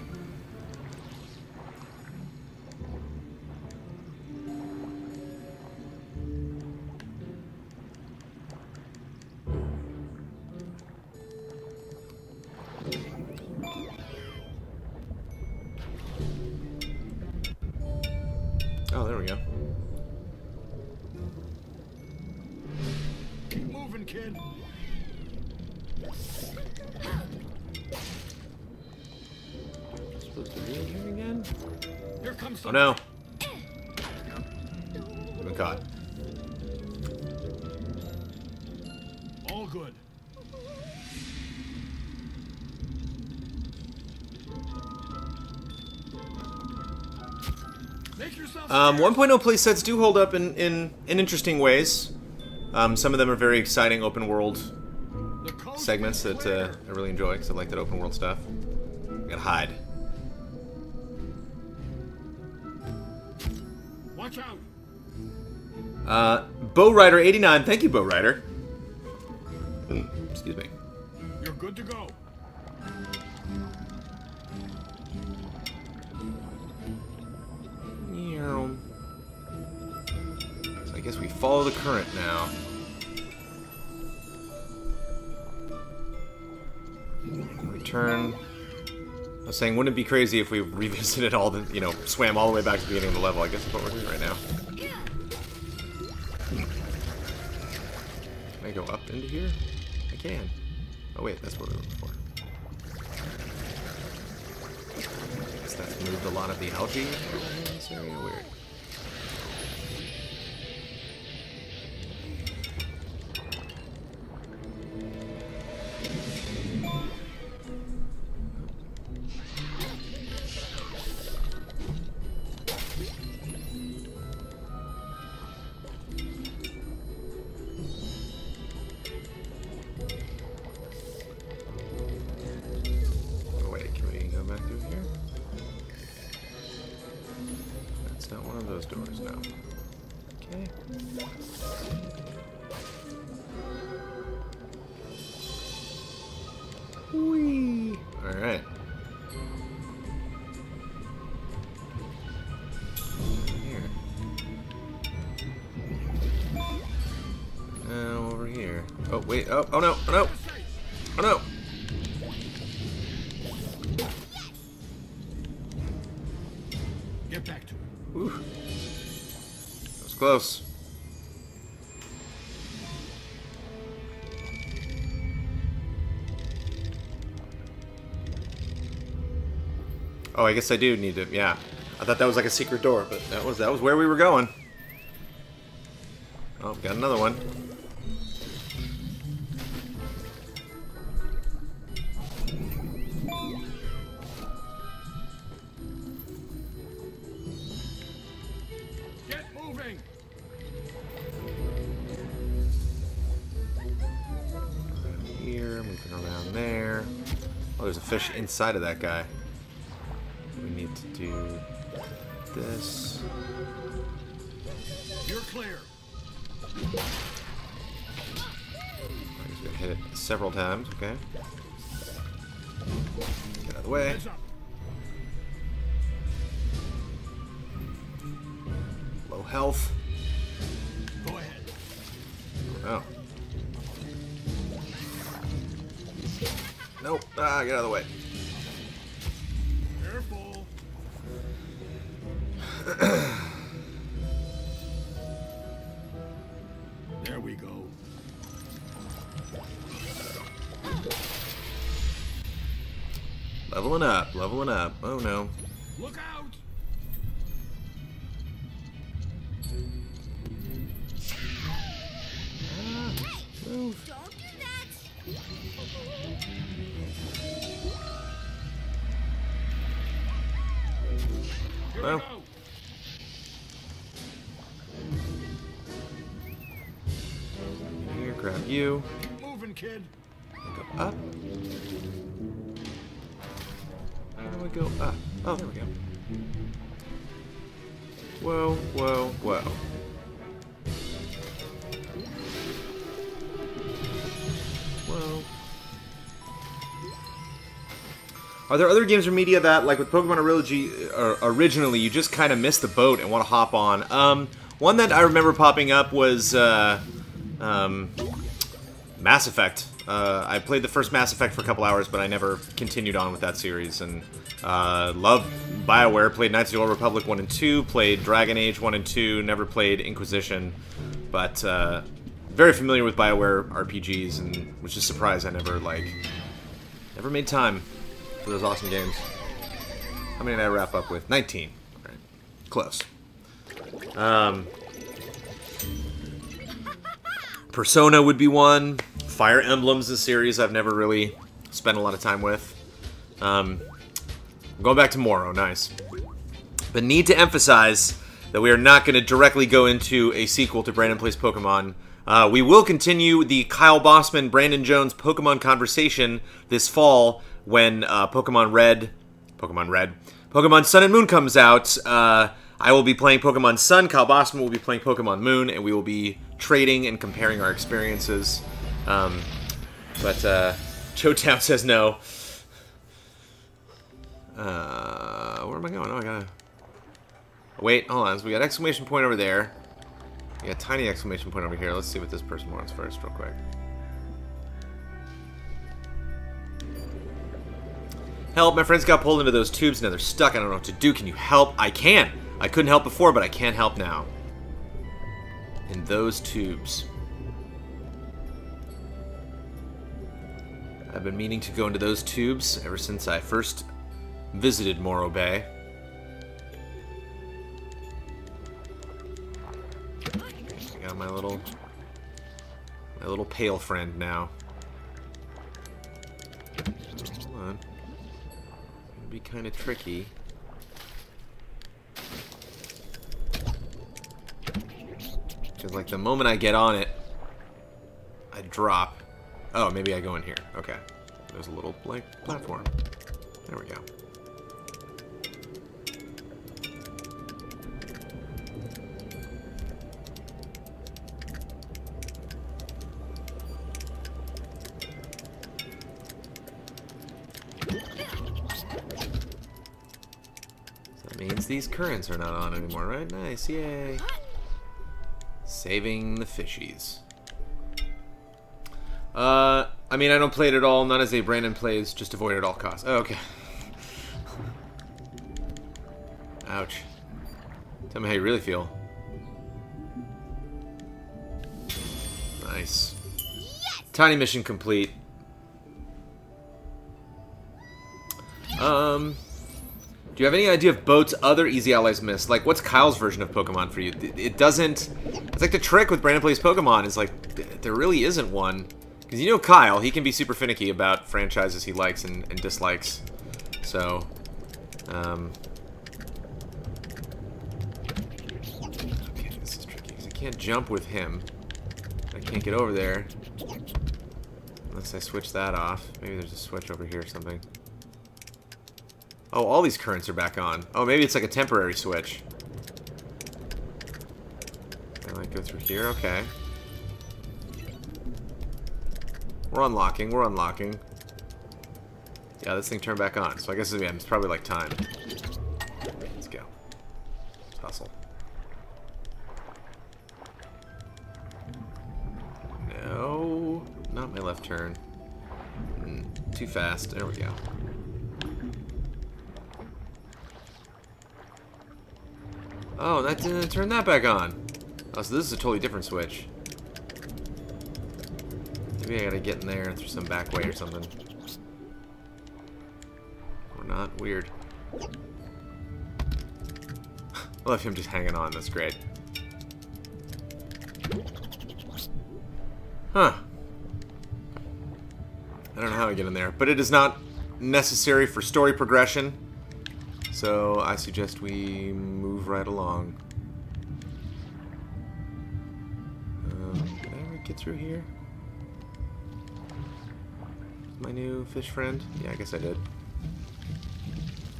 Um, 1.0 playsets do hold up in, in, in interesting ways. Um, some of them are very exciting open world segments that uh, I really enjoy because I like that open world stuff. I gotta hide. Watch out. Uh, Bow Rider 89, thank you, Bow Rider. Excuse me. You're good to go. Saying, wouldn't it be crazy if we revisited all the, you know, swam all the way back to the beginning of the level? I guess that's what we're doing right now. Hmm. Can I go up into here? I can. Oh wait, that's what we were before. Guess that's moved a lot of the algae this area. Weird. Oh. Oh, no. Oh no. Oh no. Get back to it. Ooh. That was close. Oh, I guess I do need to. Yeah, I thought that was like a secret door, but that was that was where we were going. Oh, got another one. Inside of that guy. We need to do this. You're clear. We gotta hit it several times, okay? Get out of the way. Low health. Go ahead. Oh. Nope. Ah, get out of the way. there we go. Leveling up, leveling up. Oh no. Look out! Are there other games or media that, like with Pokemon Origi- uh, originally, you just kind of missed the boat and want to hop on? Um, one that I remember popping up was uh, um, Mass Effect. Uh, I played the first Mass Effect for a couple hours, but I never continued on with that series. And uh, love Bioware. Played Knights of the Old Republic 1 and 2. Played Dragon Age 1 and 2. Never played Inquisition. But uh, very familiar with Bioware RPGs, and was just surprised I never, like, never made time for those awesome games. How many did I wrap up with? 19. Right. Close. Um, Persona would be one. Fire Emblem's a series I've never really spent a lot of time with. Um, going back to Morro, nice. But need to emphasize that we are not going to directly go into a sequel to Brandon Plays Pokemon. Uh, we will continue the Kyle Bosman, Brandon Jones Pokemon conversation this fall when uh, Pokemon Red, Pokemon Red, Pokemon Sun and Moon comes out. Uh, I will be playing Pokemon Sun. Kyle Bosman will be playing Pokemon Moon, and we will be trading and comparing our experiences. Um, but uh, Joe Town says no. Uh, where am I going? Oh, I gotta. Wait, hold on. So we got exclamation point over there. We got tiny exclamation point over here. Let's see what this person wants first, real quick. Help, my friends got pulled into those tubes. Now they're stuck. I don't know what to do. Can you help? I can. I couldn't help before, but I can help now. In those tubes. I've been meaning to go into those tubes ever since I first visited Morro Bay. I got my little my little pale friend now. Be kind of tricky. Because like the moment I get on it, I drop. Oh, maybe I go in here. Okay. There's a little like, platform. There we go. These currents are not on anymore, right? Nice, yay. Saving the fishies. Uh, I mean, I don't play it at all. Not as a Brandon plays, just avoid at all costs. Oh, okay. Ouch. Tell me how you really feel. Nice. Tiny mission complete. Um, do you have any idea of boats other Easy Allies miss? Like, what's Kyle's version of Pokemon for you? It- doesn't. It's like the trick with Brandon plays Pokemon is like there really isn't one. Because you know Kyle, he can be super finicky about franchises he likes and, and dislikes. So, um, okay, this is tricky because I can't jump with him. I can't get over there unless I switch that off. Maybe there's a switch over here or something. Oh, all these currents are back on. Oh, maybe it's like a temporary switch. I might go through here. Okay. We're unlocking. We're unlocking. Yeah, this thing turned back on. So I guess yeah, it's probably like time. Let's go. Let's hustle. No, not my left turn. Mm, too fast. There we go. Oh, that didn't turn that back on. Oh, so this is a totally different switch. Maybe I gotta get in there through some back way or something. Or not. Weird. I love him just hanging on. That's great. Huh. I don't know how I get in there, but it is not necessary for story progression. So I suggest we move right along. Um, did I ever get through here? My new fish friend? Yeah, I guess I did.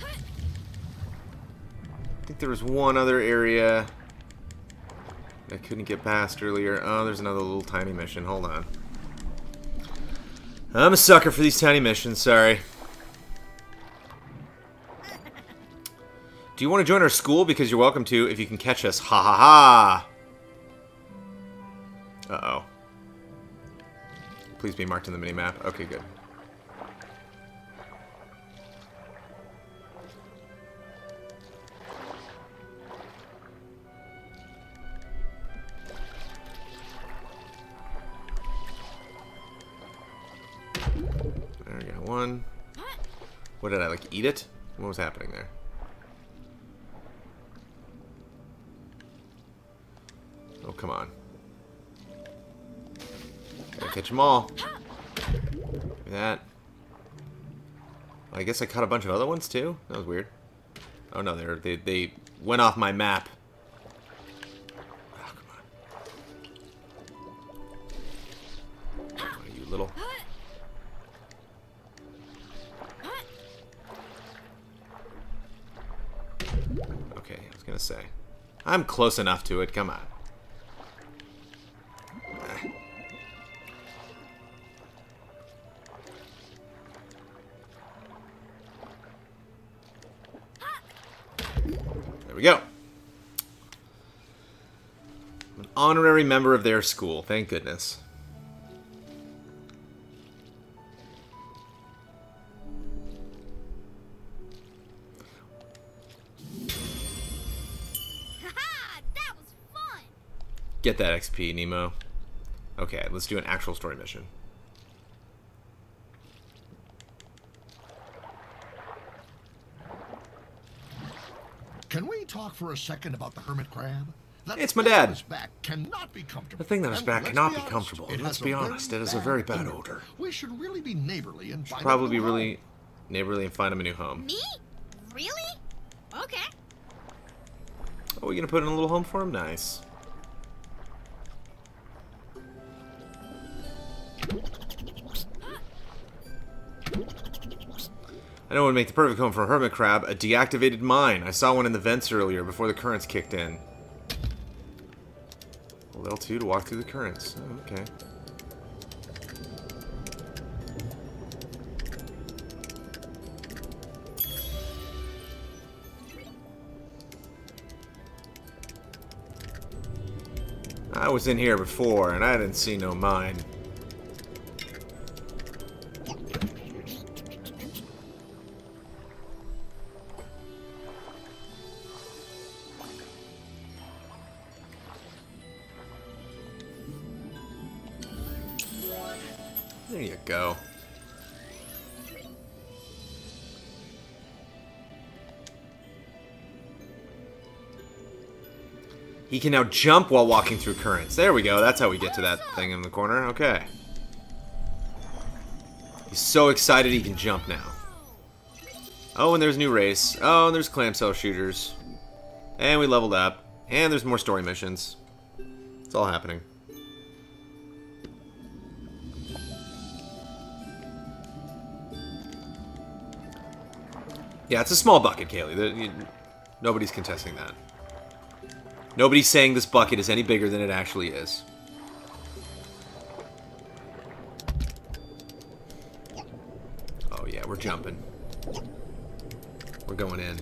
I think there was one other area I couldn't get past earlier. Oh, there's another little tiny mission. Hold on. I'm a sucker for these tiny missions, sorry. Do you want to join our school? Because you're welcome to if you can catch us. Ha ha ha! Uh-oh. Please be marked in the minimap. Okay, good. There we go. One. What did I, like, eat it? What was happening there? Oh, come on. Gotta catch them all. That. I guess I caught a bunch of other ones, too? That was weird. Oh, no, they're, they, they went off my map. Oh, come on. You little... Okay, I was gonna say. I'm close enough to it, come on. There we go. An honorary member of their school, thank goodness. Haha, that was fun. Get that XP, Nemo. Okay, let's do an actual story mission. Can we talk for a second about the hermit crab? That It's my thing dad. back cannot be comfortable. The thing on its back let's cannot be honest, comfortable. it Let's be honest, it has a very bad odor. odor. We should really be neighborly and find him a Probably be really home. neighborly and find him a new home. Me? Really? Okay. Oh, we gonna put in a little home for him? Nice. I know what would make the perfect home for a hermit crab, a deactivated mine. I saw one in the vents earlier before the currents kicked in. Hold L2 to walk through the currents. Oh, okay. I was in here before, and I didn't see no mine. Can now jump while walking through currents. There we go. That's how we get to that thing in the corner. Okay. He's so excited he can jump now. Oh, and there's new race. Oh, and there's clamshell shooters. And we leveled up. And there's more story missions. It's all happening. Yeah, it's a small bucket, Kaylee. Nobody's contesting that. Nobody's saying this bucket is any bigger than it actually is. Oh yeah, we're jumping. We're going in.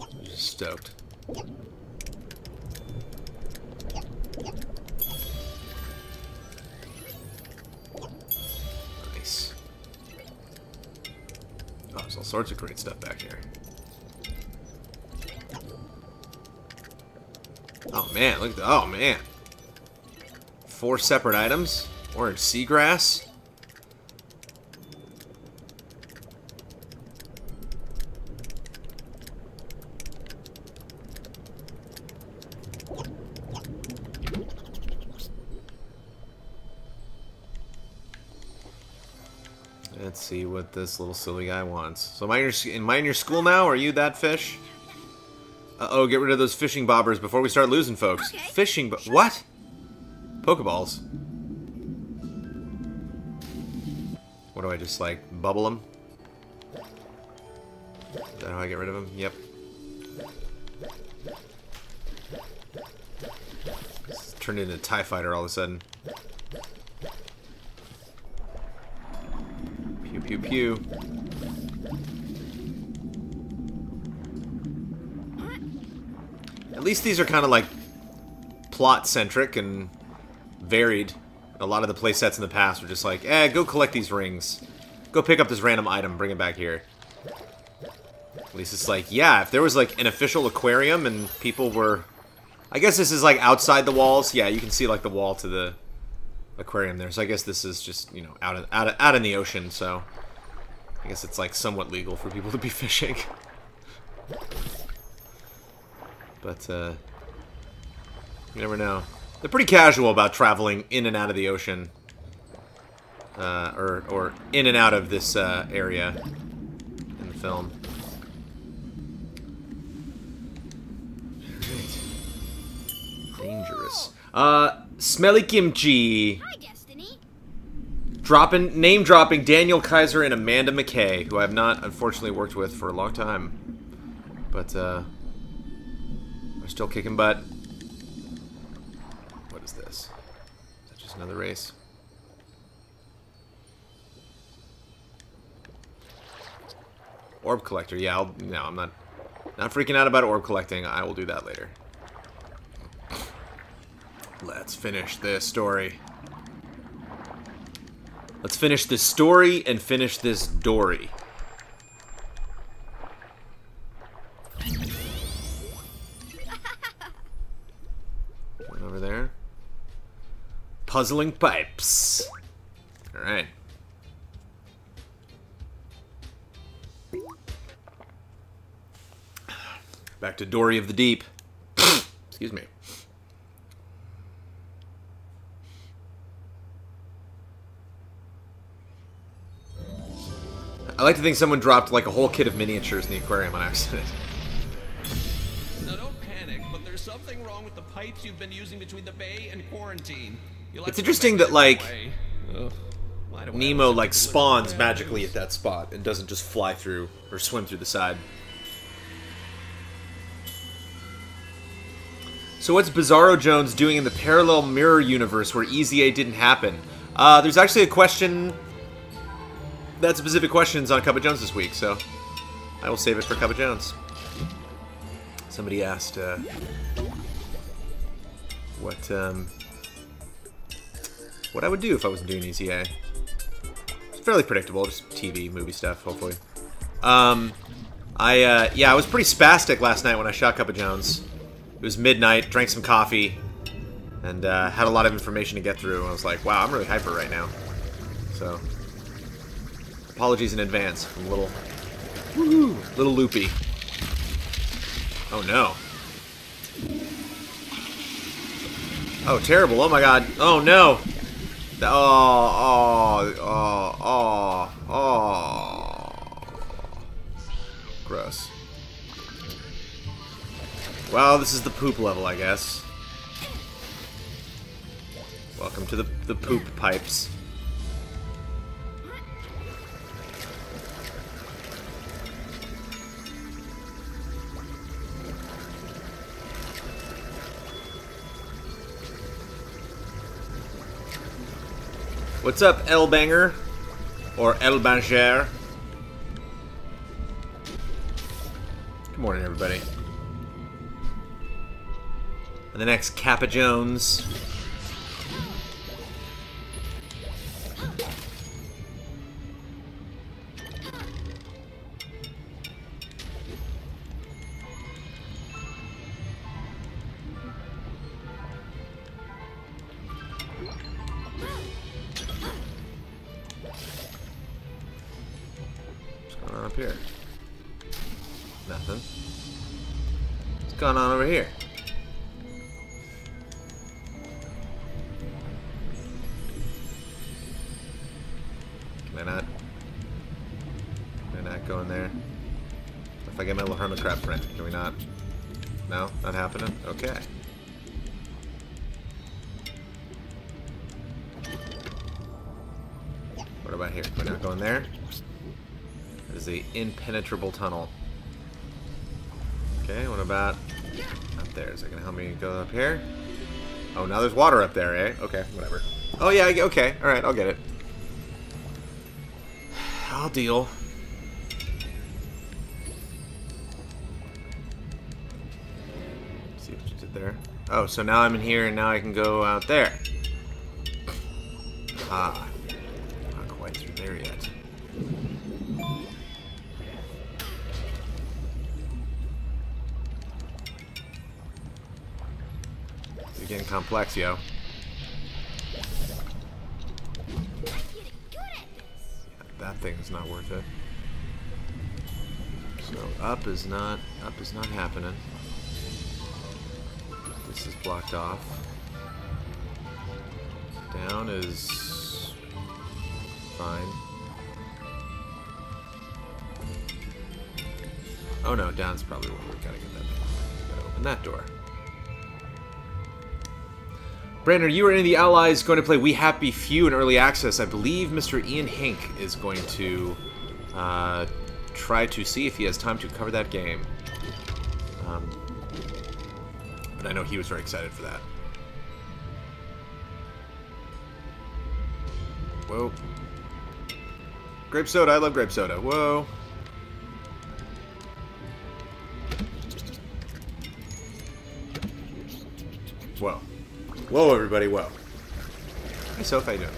I'm Just stoked. Nice. Oh, there's all sorts of great stuff back here. Oh man, look at the, oh man. Four separate items. Orange seagrass. Let's see what this little silly guy wants. So, am I in your, am I in your school now? Are you that fish? Uh-oh, get rid of those fishing bobbers before we start losing folks. Okay. Fishing bo- What? Pokeballs. What do I just, like, bubble them? Is that how I get rid of them? Yep. It's turned into a TIE fighter all of a sudden. Pew pew pew. Least these are kind of like plot centric and varied. A lot of the playsets in the past were just like, eh, go collect these rings. Go pick up this random item, bring it back here. At least it's like, yeah, if there was like an official aquarium and people were... I guess this is like outside the walls. Yeah, you can see like the wall to the aquarium there. So I guess this is just, you know, out, of, out, of, out in the ocean, so... I guess it's like somewhat legal for people to be fishing. But, uh... You never know. They're pretty casual about traveling in and out of the ocean. Uh, or, or in and out of this uh, area in the film. Dangerous. Uh, Smelly Kimchi. Hi, Destiny. Dropping, name dropping Daniel Kaiser and Amanda McKay, who I have not unfortunately worked with for a long time. But, uh, are still kicking butt. What is this? Is that just another race? Orb collector, yeah, I'll, no, I'm not, not freaking out about orb collecting. I will do that later. Let's finish this story. Let's finish this story and finish this dory. Over there. Puzzling pipes. Alright. Back to Dory of the Deep. Excuse me. I like to think someone dropped like a whole kit of miniatures in the aquarium on accident. pipes you've been using between the bay and quarantine. It's interesting that, like, way. Ugh. Why do I Nemo like have to live spawns magically at that spot and doesn't just fly through or swim through the side. So what's Bizarro Jones doing in the parallel mirror universe where Easy A didn't happen? Uh, there's actually a question. That specific question's on Cup of Jones this week, so I will save it for Cup of Jones. Somebody asked uh, what um, what I would do if I wasn't doing EZA. It's fairly predictable, just TV, movie stuff, hopefully. Um, I, uh, yeah, I was pretty spastic last night when I shot Cup of Jones. It was midnight, drank some coffee, and uh, had a lot of information to get through. I was like, wow, I'm really hyper right now. So, apologies in advance. I'm a little, little loopy. Oh no. Oh, terrible. Oh my god. Oh no. Oh, oh, oh, oh, oh. Gross. Well, this is the poop level, I guess. Welcome to the, the poop pipes. What's up, El Banger? Or El Banger? Good morning, everybody. And the next Cup of Jones. Over here? Can I not? down there? If I get my little hermit crab friend, can we not? No? Not happening? Okay. What about here? We're not going there? That is a impenetrable tunnel. Okay, what about there? Is that gonna help me go up here? Oh, now there's water up there, eh? Okay, whatever. Oh yeah, okay, alright, I'll get it. I'll deal. see what you did there. Oh, so now I'm in here and now I can go out there. Ah. Not quite through there yet. Getting complex, yo. This. That thing is not worth it. So up is not up is not happening. This is blocked off. Down is fine. Oh no, down's probably where we gotta get that open that door. Brandon, you are in the Allies going to play We Happy Few in early access. I believe Mr. Ian Hinck is going to uh, try to see if he has time to cover that game. Um, but I know he was very excited for that. Whoa. Grape soda, I love grape soda. Whoa. Whoa. Whoa, everybody, whoa. Hey, Soph, how doing?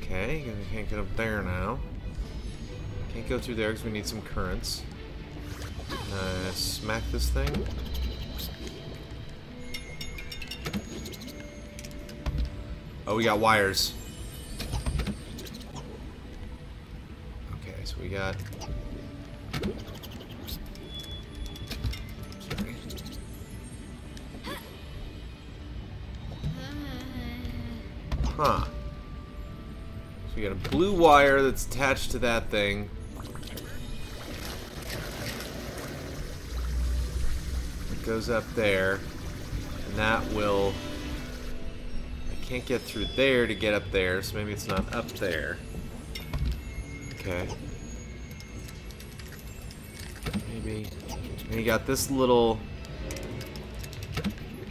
Okay, we can't get up there now. Can't go through there because we need some currents. Uh, smack this thing. Oh, we got wires. Blue wire that's attached to that thing. It goes up there, and that will. I can't get through there to get up there, so maybe it's not up there. Okay. Maybe. And you got this little.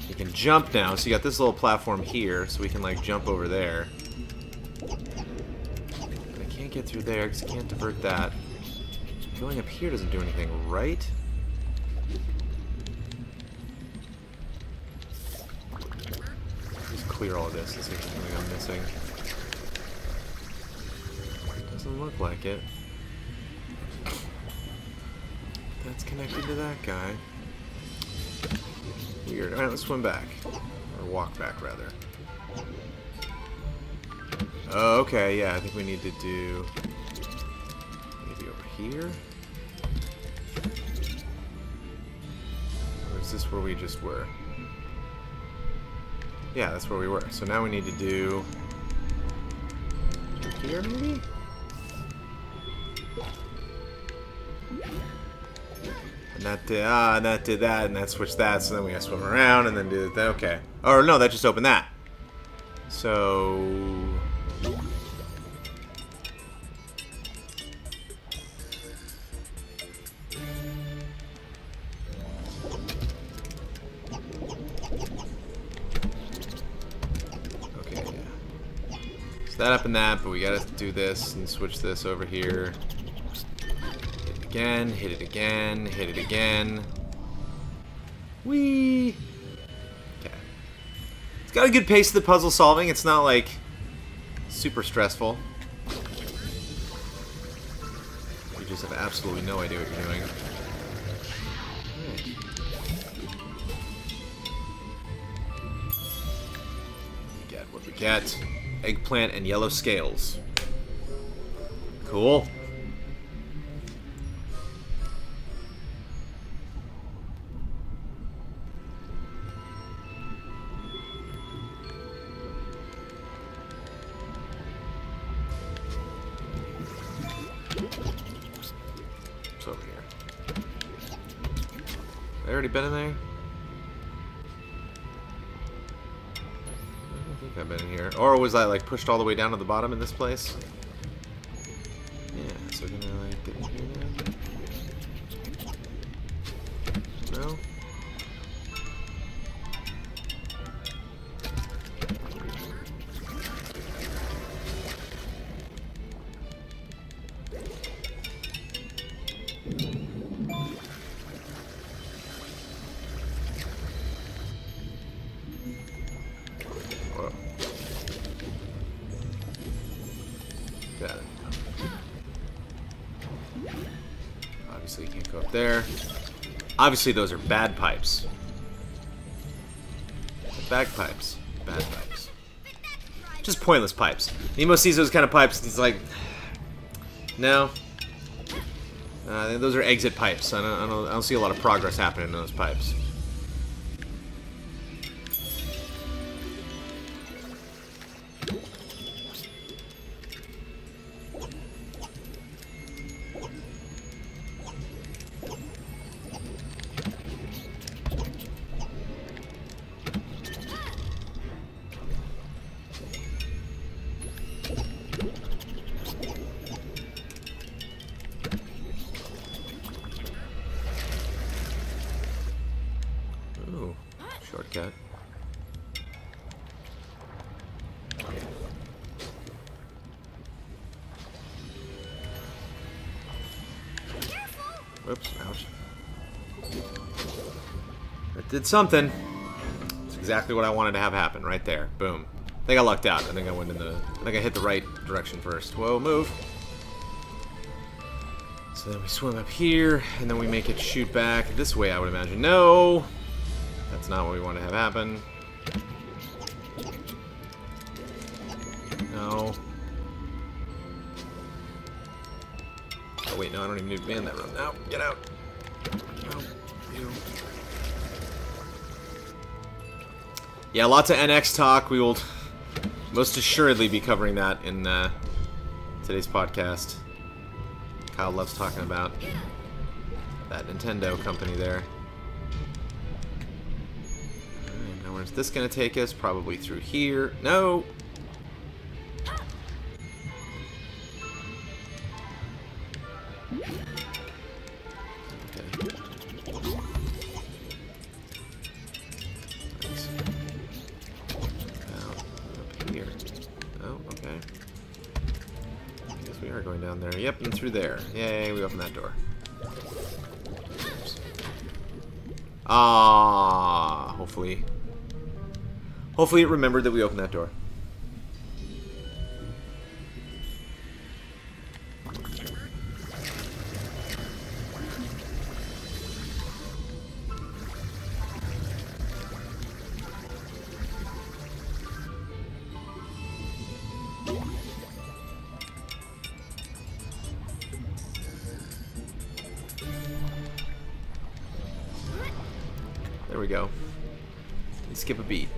You can jump now, so you got this little platform here, so we can like jump over there. Can't get through there because can't divert that. Going up here doesn't do anything, right? Just clear all this and see if there's anything I'm missing. Doesn't look like it. That's connected to that guy. Weird. Alright, let's swim back. Or walk back, rather. Oh, okay, yeah, I think we need to do... Maybe over here? Or is this where we just were? Yeah, that's where we were. So now we need to do... Here, maybe? And that did, ah, and that did that, and that switched that, so then we gotta swim around, and then do that, okay. Or no, that just opened that. So... up and that, but we gotta do this and switch this over here. Hit it again, hit it again, hit it again. Whee! Okay. It's got a good pace to the puzzle solving. It's not like super stressful. You just have absolutely no idea what you're doing. Get what we get. Eggplant and yellow scales. Cool. Was I like pushed all the way down to the bottom in this place? Obviously, those are bad pipes. Bagpipes. Bad pipes. Just pointless pipes. Nemo sees those kind of pipes and he's like, no. Uh, those are exit pipes. I don't, I, don't, I don't see a lot of progress happening in those pipes. Did something. It's exactly what I wanted to have happen right there. Boom. I think I lucked out. I think I went in the I think I hit the right direction first. Whoa, move. So then we swim up here, and then we make it shoot back this way, I would imagine. No! That's not what we want to have happen. Yeah, lots of NX talk. We will most assuredly be covering that in uh, today's podcast. Kyle loves talking about that Nintendo company there. Now where's this gonna take us? Probably through here. No! Hopefully it remembered that we opened that door. There we go. Skip a beat.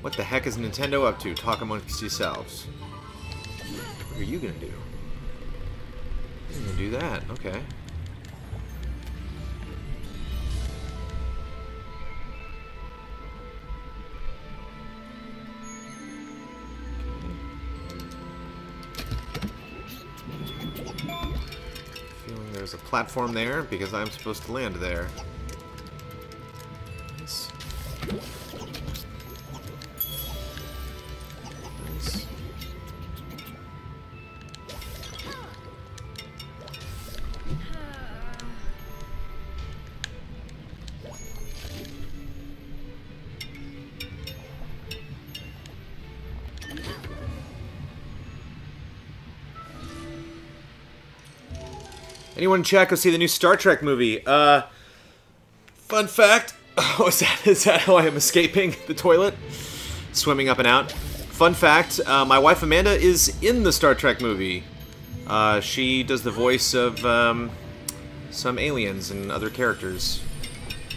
What the heck is Nintendo up to? Talk amongst yourselves. What are you gonna do? That, okay. Feeling there's a platform there because I'm supposed to land there. Anyone check? Go see the new Star Trek movie. Uh, fun fact. Oh, is that is that how I am escaping the toilet? Swimming up and out. fun fact: uh, my wife Amanda is in the Star Trek movie. Uh, she does the voice of um, some aliens and other characters.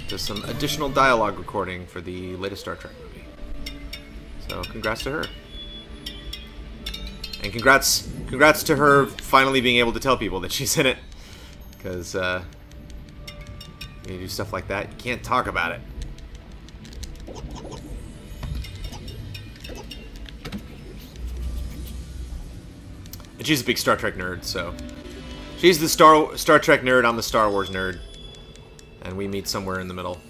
Does some additional dialogue recording for the latest Star Trek movie. So, congrats to her. And congrats, congrats to her finally being able to tell people that she's in it. Because uh, you do stuff like that, you can't talk about it. And she's a big Star Trek nerd, so she's the Star Star Trek nerd. I'm the Star Wars nerd, and we meet somewhere in the middle.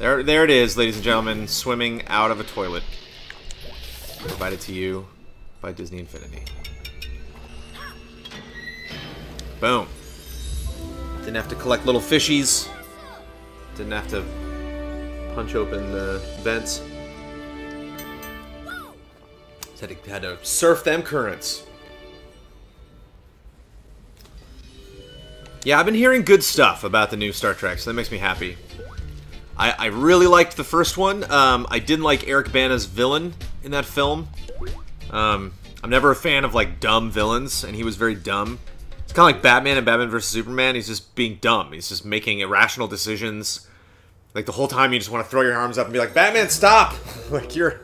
There, there it is, ladies and gentlemen, swimming out of a toilet. Provided to you by Disney Infinity. Boom. Didn't have to collect little fishies. Didn't have to punch open the vents. Had to, had to surf them currents. Yeah, I've been hearing good stuff about the new Star Trek, so that makes me happy. I, I really liked the first one. Um, I didn't like Eric Bana's villain in that film. Um, I'm never a fan of like dumb villains, and he was very dumb. It's kind of like Batman and Batman vs Superman. He's just being dumb. He's just making irrational decisions. Like the whole time, you just want to throw your arms up and be like, "Batman, stop!" like you're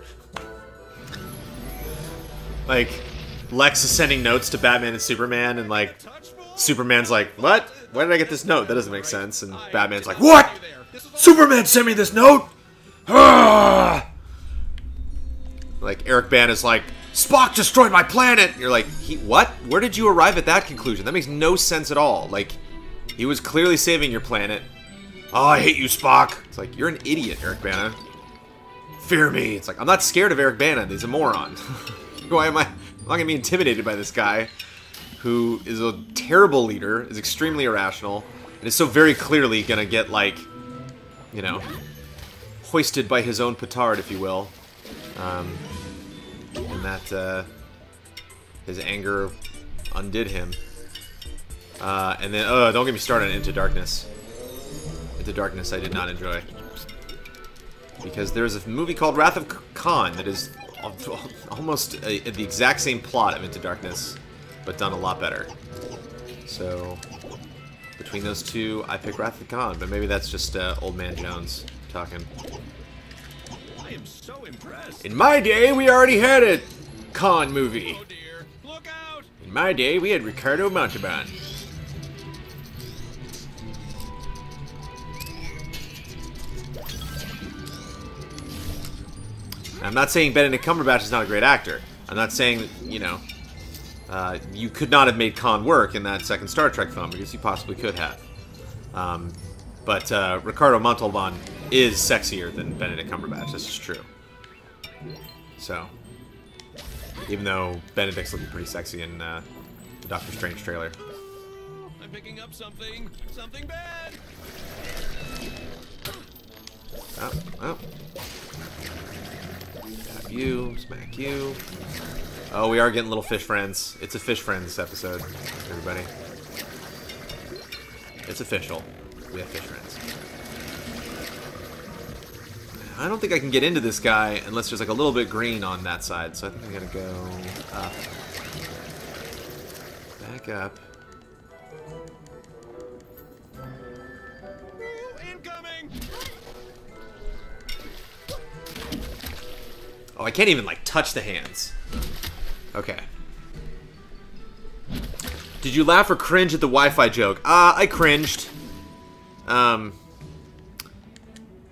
like Lex is sending notes to Batman and Superman, and like Superman's like, "What? Why did I get this note? That doesn't make sense." And Batman's like, "What? Superman sent me this note." Ah! Like Eric Ban is like, Spock destroyed my planet. You're like, he what? Where did you arrive at that conclusion? That makes no sense at all. Like, he was clearly saving your planet. Oh, I hate you, Spock. It's like you're an idiot, Eric Bana. Fear me. It's like I'm not scared of Eric Bana. He's a moron. Why am I? I'm not gonna be intimidated by this guy, who is a terrible leader, is extremely irrational, and is so very clearly gonna get like, you know, hoisted by his own petard, if you will. Um, and that uh, his anger undid him. Uh, and then, oh, don't get me started on Into Darkness. Into Darkness I did not enjoy. Because there's a movie called Wrath of Khan that is almost a, the exact same plot of Into Darkness, but done a lot better. So, between those two, I pick Wrath of Khan, but maybe that's just uh, Old Man Jones talking. I am so impressed. In my day, we already had a Khan movie. Oh dear. Look out! In my day, we had Ricardo Montalban. I'm not saying Benedict Cumberbatch is not a great actor. I'm not saying that, you know, uh, you could not have made Khan work in that second Star Trek film, because you possibly could have. Um, but uh, Ricardo Montalban is sexier than Benedict Cumberbatch. This is true. So, even though Benedict's looking pretty sexy in uh, the Doctor Strange trailer. I'm picking up something. Something bad. Oh, oh. You, smack you. Oh, we are getting little fish friends. It's a fish friends episode, everybody. It's official. We have friends. I don't think I can get into this guy unless there's like a little bit green on that side, so I think I'm gonna go up. Back up. Oh, I can't even like touch the hands. Okay. Did you laugh or cringe at the Wi-Fi joke? Uh, I cringed. Um,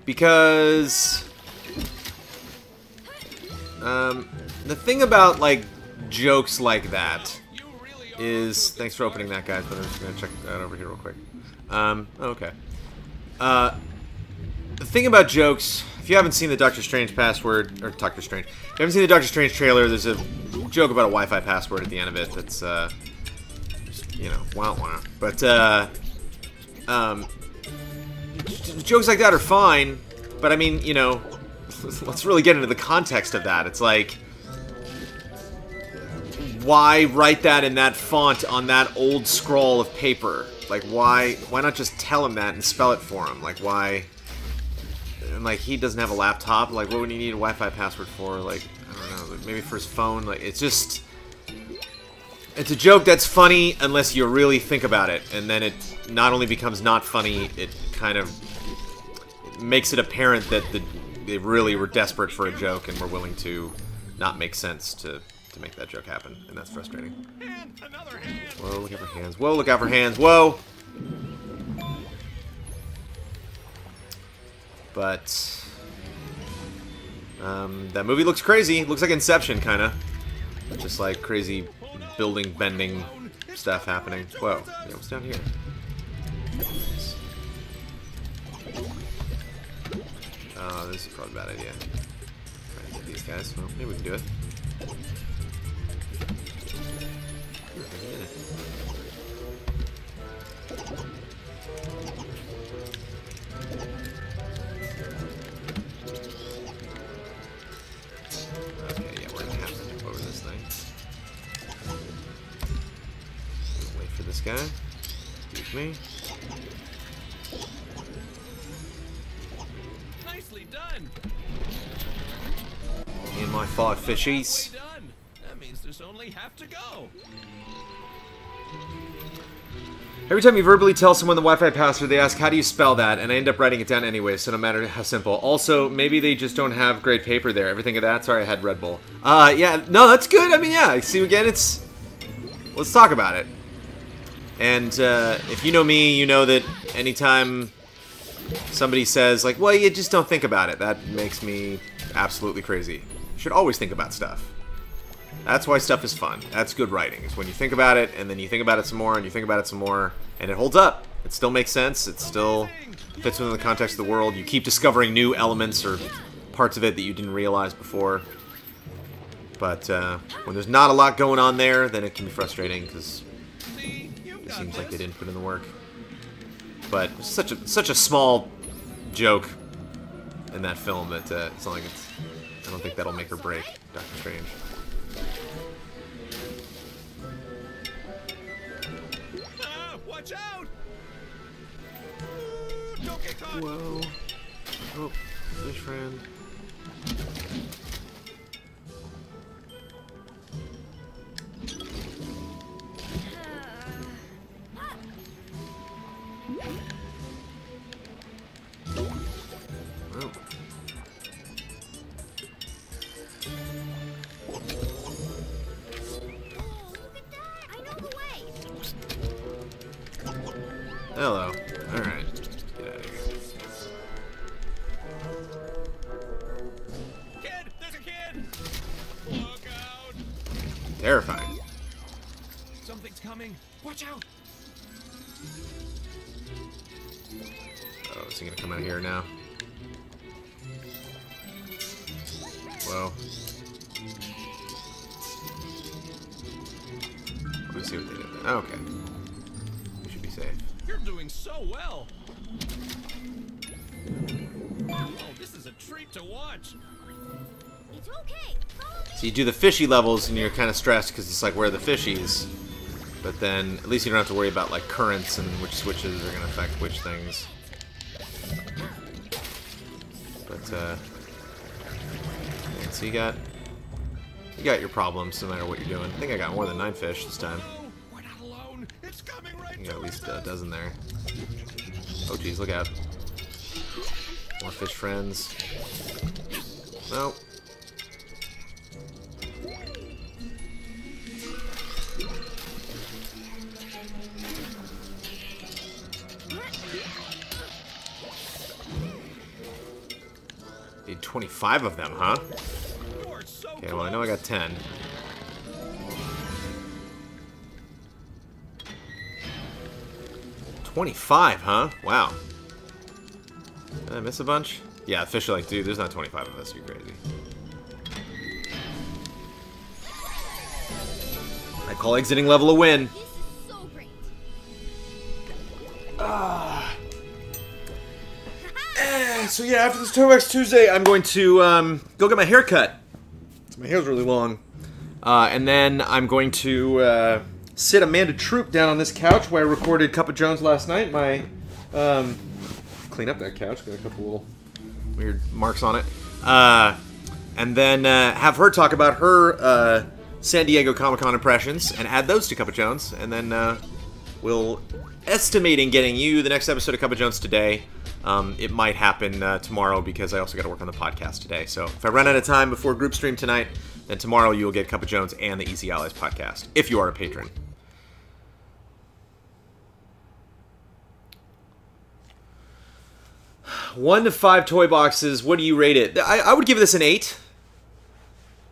because um, the thing about like jokes like that is thanks for opening that, guys. But I'm just gonna check that over here real quick. Um, okay. Uh, the thing about jokes, if you haven't seen the Doctor Strange password or Doctor Strange, if you haven't seen the Doctor Strange trailer, there's a joke about a Wi-Fi password at the end of it. That's uh, you know, wah wah. But uh, um, jokes like that are fine. But I mean, you know, let's really get into the context of that. It's like why write that in that font on that old scroll of paper? Like, why why not just tell him that and spell it for him? Like, why? and like he doesn't have a laptop. Like, what would he need a Wi-Fi password for? Like, I don't know. Maybe for his phone. Like, it's just. It's a joke that's funny unless you really think about it, and then it not only becomes not funny, it kind of makes it apparent that the, they really were desperate for a joke and were willing to not make sense to, to make that joke happen, and that's frustrating. Whoa, look out for hands. Whoa, look out for hands. Whoa! But... Um, that movie looks crazy. Looks like Inception, kind of. Just like crazy building bending stuff happening. Whoa. Yeah, what's down here? Oh, this is probably a bad idea. Trying get these guys. Well, maybe we can do it. This guy. Excuse me. Nicely done. And my five fishies. That means there's only half to go. Every time you verbally tell someone the Wi-Fi password, they ask, how do you spell that? And I end up writing it down anyway, so no matter how simple. Also, maybe they just don't have great paper there. Everything of that, sorry, I had Red Bull. Uh, yeah, no, that's good. I mean, yeah, see, again, it's... Let's talk about it. And uh, if you know me, you know that anytime somebody says, like, well, you just don't think about it, that makes me absolutely crazy. You should always think about stuff. That's why stuff is fun. That's good writing. Is when you think about it, and then you think about it some more, and you think about it some more, and it holds up. It still makes sense. It still fits within the context of the world. You keep discovering new elements or parts of it that you didn't realize before. But uh, when there's not a lot going on there, then it can be frustrating because it got seems like they didn't put in the work. But such a such a small joke in that film that uh, it's not like it's. I don't think that'll make or break Doctor Strange. Ah, watch out! Don't get caught. Whoa. Oh, fish friend. Hello. Alright. Get out of here. Kid, there's a kid. Look out! Terrifying. Something's coming. Watch out! Oh, is he gonna come out here now? Whoa. Let me see what they did. Okay. So well. Oh, this is a treat to watch. It's okay. Follow me. So you do the fishy levels and you're kind of stressed because it's like where are the fishies? But then at least you don't have to worry about like currents and which switches are going to affect which things. But uh, yeah, so you got you got your problems no matter what you're doing. I think I got more than nine fish this time. We're not alone. It's coming right You got at least a dozen there. Oh geez, look out. More fish friends. Nope. Need 25 of them, huh? Okay, well I know I got 10. Twenty-five, huh? Wow. Did I miss a bunch? Yeah, fish are like, dude, there's not 25 of us. You're crazy. I call exiting level a win. So great. So yeah, after this Toy Box Tuesday, I'm going to um, go get my hair cut. My hair's really long. Uh, and then I'm going to uh, sit Amanda Troop down on this couch where I recorded Cup of Jones last night. My um, clean up that couch. Got a couple little weird marks on it. Uh, and then uh, have her talk about her uh, San Diego Comic Con impressions and add those to Cup of Jones. And then uh, we'll estimating getting you the next episode of Cup of Jones today. Um, it might happen uh, tomorrow because I also got to work on the podcast today. So if I run out of time before group stream tonight, then tomorrow you will get Cup of Jones and the Easy Allies podcast if you are a patron. One to five toy boxes. What do you rate it? I, I would give this an eight.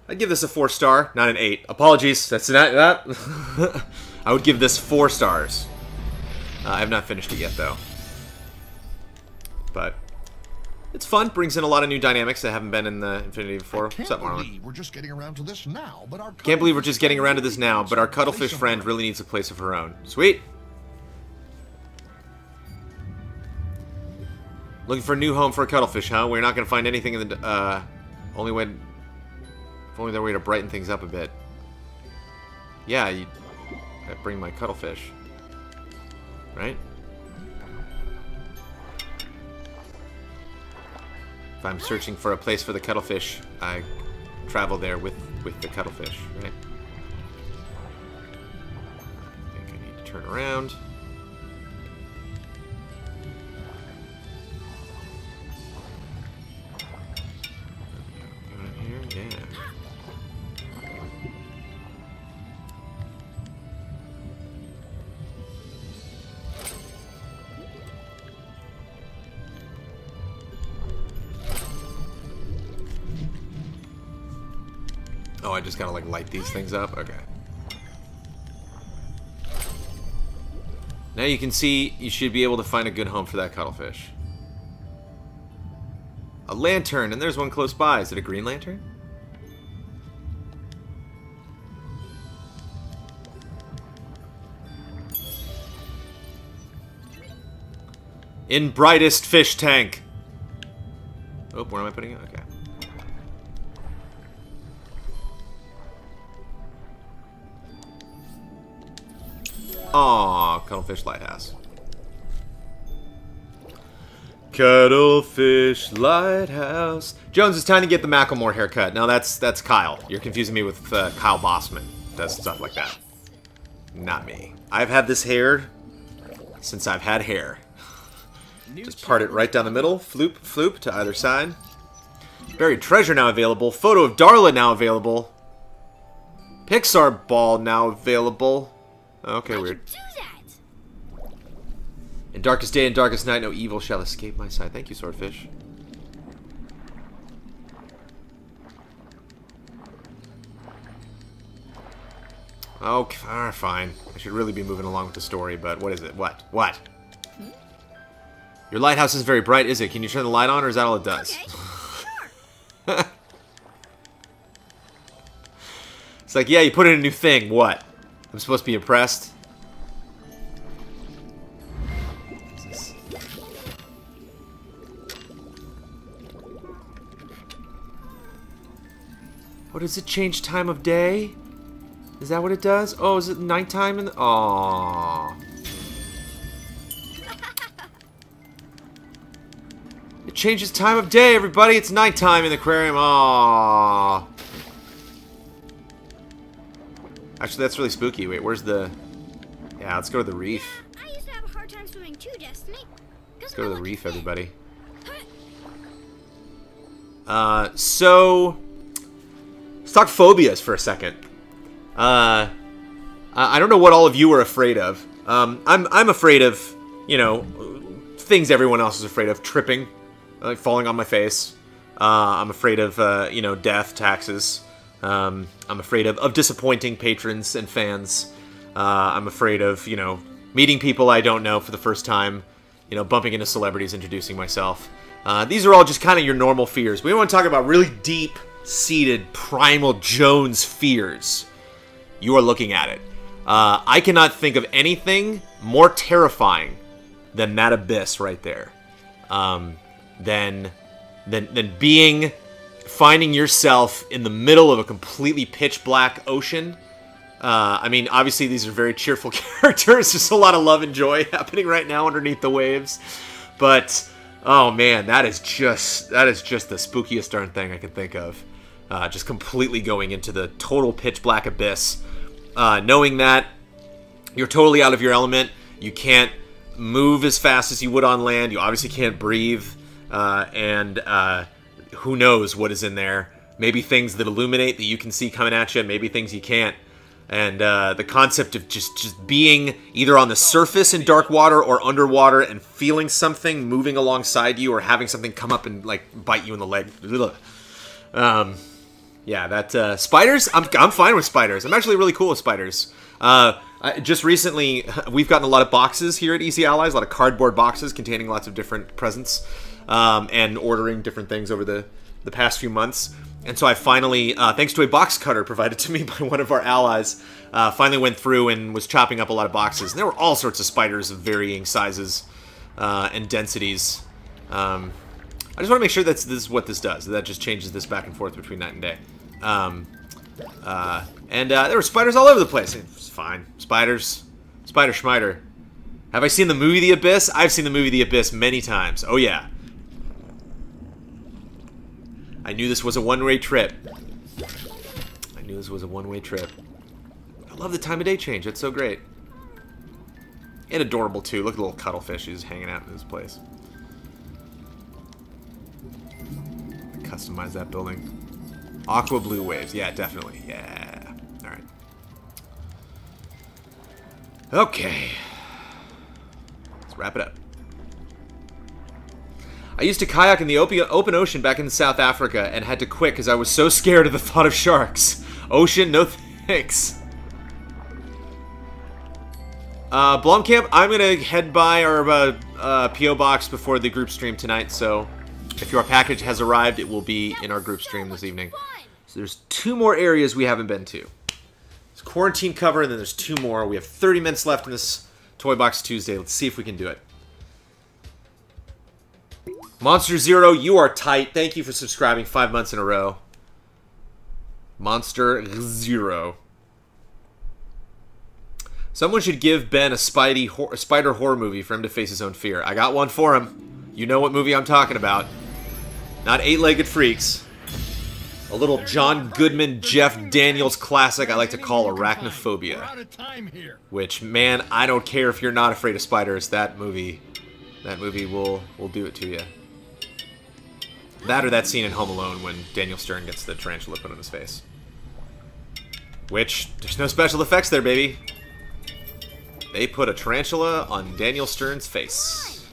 I'd give this a four star, not an eight. Apologies, that's not that. I would give this four stars. Uh, I have not finished it yet, though. But it's fun. Brings in a lot of new dynamics that haven't been in the Infinity before. What's up, Marlon? we're just getting around to this now, but our Can't believe we're just getting around to this now, but our cuttlefish friend really needs a place of her own. Sweet. Looking for a new home for a cuttlefish, huh? We're not going to find anything in the... Uh, only when... If only there were way to brighten things up a bit. Yeah, you... I bring my cuttlefish. Right? If I'm searching for a place for the cuttlefish, I travel there with, with the cuttlefish, right? I think I need to turn around. Here? Oh, I just gotta like light these things up? Okay. Now you can see you should be able to find a good home for that cuttlefish. A lantern, and there's one close by. Is it a green lantern? In brightest fish tank. Oh, where am I putting it? Okay. Aw, Cuttlefish Lighthouse. Cuttlefish Lighthouse. Jones, it's time to get the Macklemore haircut. No, that's that's Kyle. You're confusing me with uh, Kyle Bosman. Does stuff like that. Not me. I've had this hair since I've had hair. Just part it right down the middle. Floop, floop to either side. Buried treasure now available. Photo of Darla now available. Pixar ball now available. Okay, weird. In darkest day and darkest night, no evil shall escape my sight. Thank you, Swordfish. Okay, ah, fine. I should really be moving along with the story, but what is it? What? What? Your lighthouse is very bright, is it? Can you turn the light on, or is that all it does? Okay. It's like, yeah, you put in a new thing. What? I'm supposed to be impressed? What does it change time of day? Is that what it does? Oh, is it nighttime in the... Aww. It changes time of day, everybody. It's nighttime in the aquarium. Aww. Actually, that's really spooky. Wait, where's the... Yeah, let's go to the reef. I used to have a hard time swimming too, Destiny. Let's go to the reef, everybody. Uh, so... Let's talk phobias for a second. Uh, I don't know what all of you are afraid of. Um, I'm, I'm afraid of, you know, things everyone else is afraid of. Tripping, like falling on my face. Uh, I'm afraid of, uh, you know, death, taxes. Um, I'm afraid of, of disappointing patrons and fans. Uh, I'm afraid of, you know, meeting people I don't know for the first time. You know, bumping into celebrities, introducing myself. Uh, these are all just kind of your normal fears. We want to talk about really deep seated primal Jones fears. You are looking at it. Uh, I cannot think of anything more terrifying than that abyss right there. Um, than, than, than being, finding yourself in the middle of a completely pitch black ocean. Uh, I mean, obviously these are very cheerful characters. There's a lot of love and joy happening right now underneath the waves. But Oh man, that is just that is just the spookiest darn thing I can think of. Uh, just completely going into the total pitch black abyss, uh, knowing that you're totally out of your element. You can't move as fast as you would on land. You obviously can't breathe, uh, and uh, who knows what is in there? Maybe things that illuminate that you can see coming at you. Maybe things you can't. And uh, the concept of just just being either on the surface in dark water or underwater and feeling something moving alongside you, or having something come up and like bite you in the leg. Um, yeah, that uh, spiders. I'm I'm fine with spiders. I'm actually really cool with spiders. Uh, I, just recently, we've gotten a lot of boxes here at Easy Allies, a lot of cardboard boxes containing lots of different presents, um, and ordering different things over the the past few months. And so I finally, uh, thanks to a box cutter provided to me by one of our allies, uh, finally went through and was chopping up a lot of boxes. And there were all sorts of spiders of varying sizes uh, and densities. Um, I just want to make sure that this is what this does. That just changes this back and forth between night and day. Um, uh, and uh, there were spiders all over the place. It's fine. Spiders. Spider Schmider. Have I seen the movie The Abyss? I've seen the movie The Abyss many times. Oh, yeah. I knew this was a one-way trip. I knew this was a one-way trip. I love the time of day change. It's so great. And adorable, too. Look at the little cuttlefish who's hanging out in this place. Customize that building. Aqua blue waves. Yeah, definitely. Yeah. Alright. Okay. Let's wrap it up. I used to kayak in the open ocean back in South Africa and had to quit because I was so scared of the thought of sharks. Ocean, no thanks. Uh, Blomkamp, I'm going to head by our uh, uh, P.O. box before the group stream tonight, so if your package has arrived, it will be in our group stream this evening. So there's two more areas we haven't been to. It's quarantine cover, and then there's two more. We have 30 minutes left in this Toy Box Tuesday. Let's see if we can do it. Monster Zero, you are tight. Thank you for subscribing five months in a row. Monster Zero. Someone should give Ben a Spidey hor spider horror movie for him to face his own fear. I got one for him. You know what movie I'm talking about. Not Eight-Legged Freaks. A little John Goodman, Jeff Daniels classic I like to call Arachnophobia. Which, man, I don't care if you're not afraid of spiders. That movie, that movie will will do it to you. That or that scene in Home Alone when Daniel Stern gets the tarantula put on his face. Which, there's no special effects there, baby. They put a tarantula on Daniel Stern's face.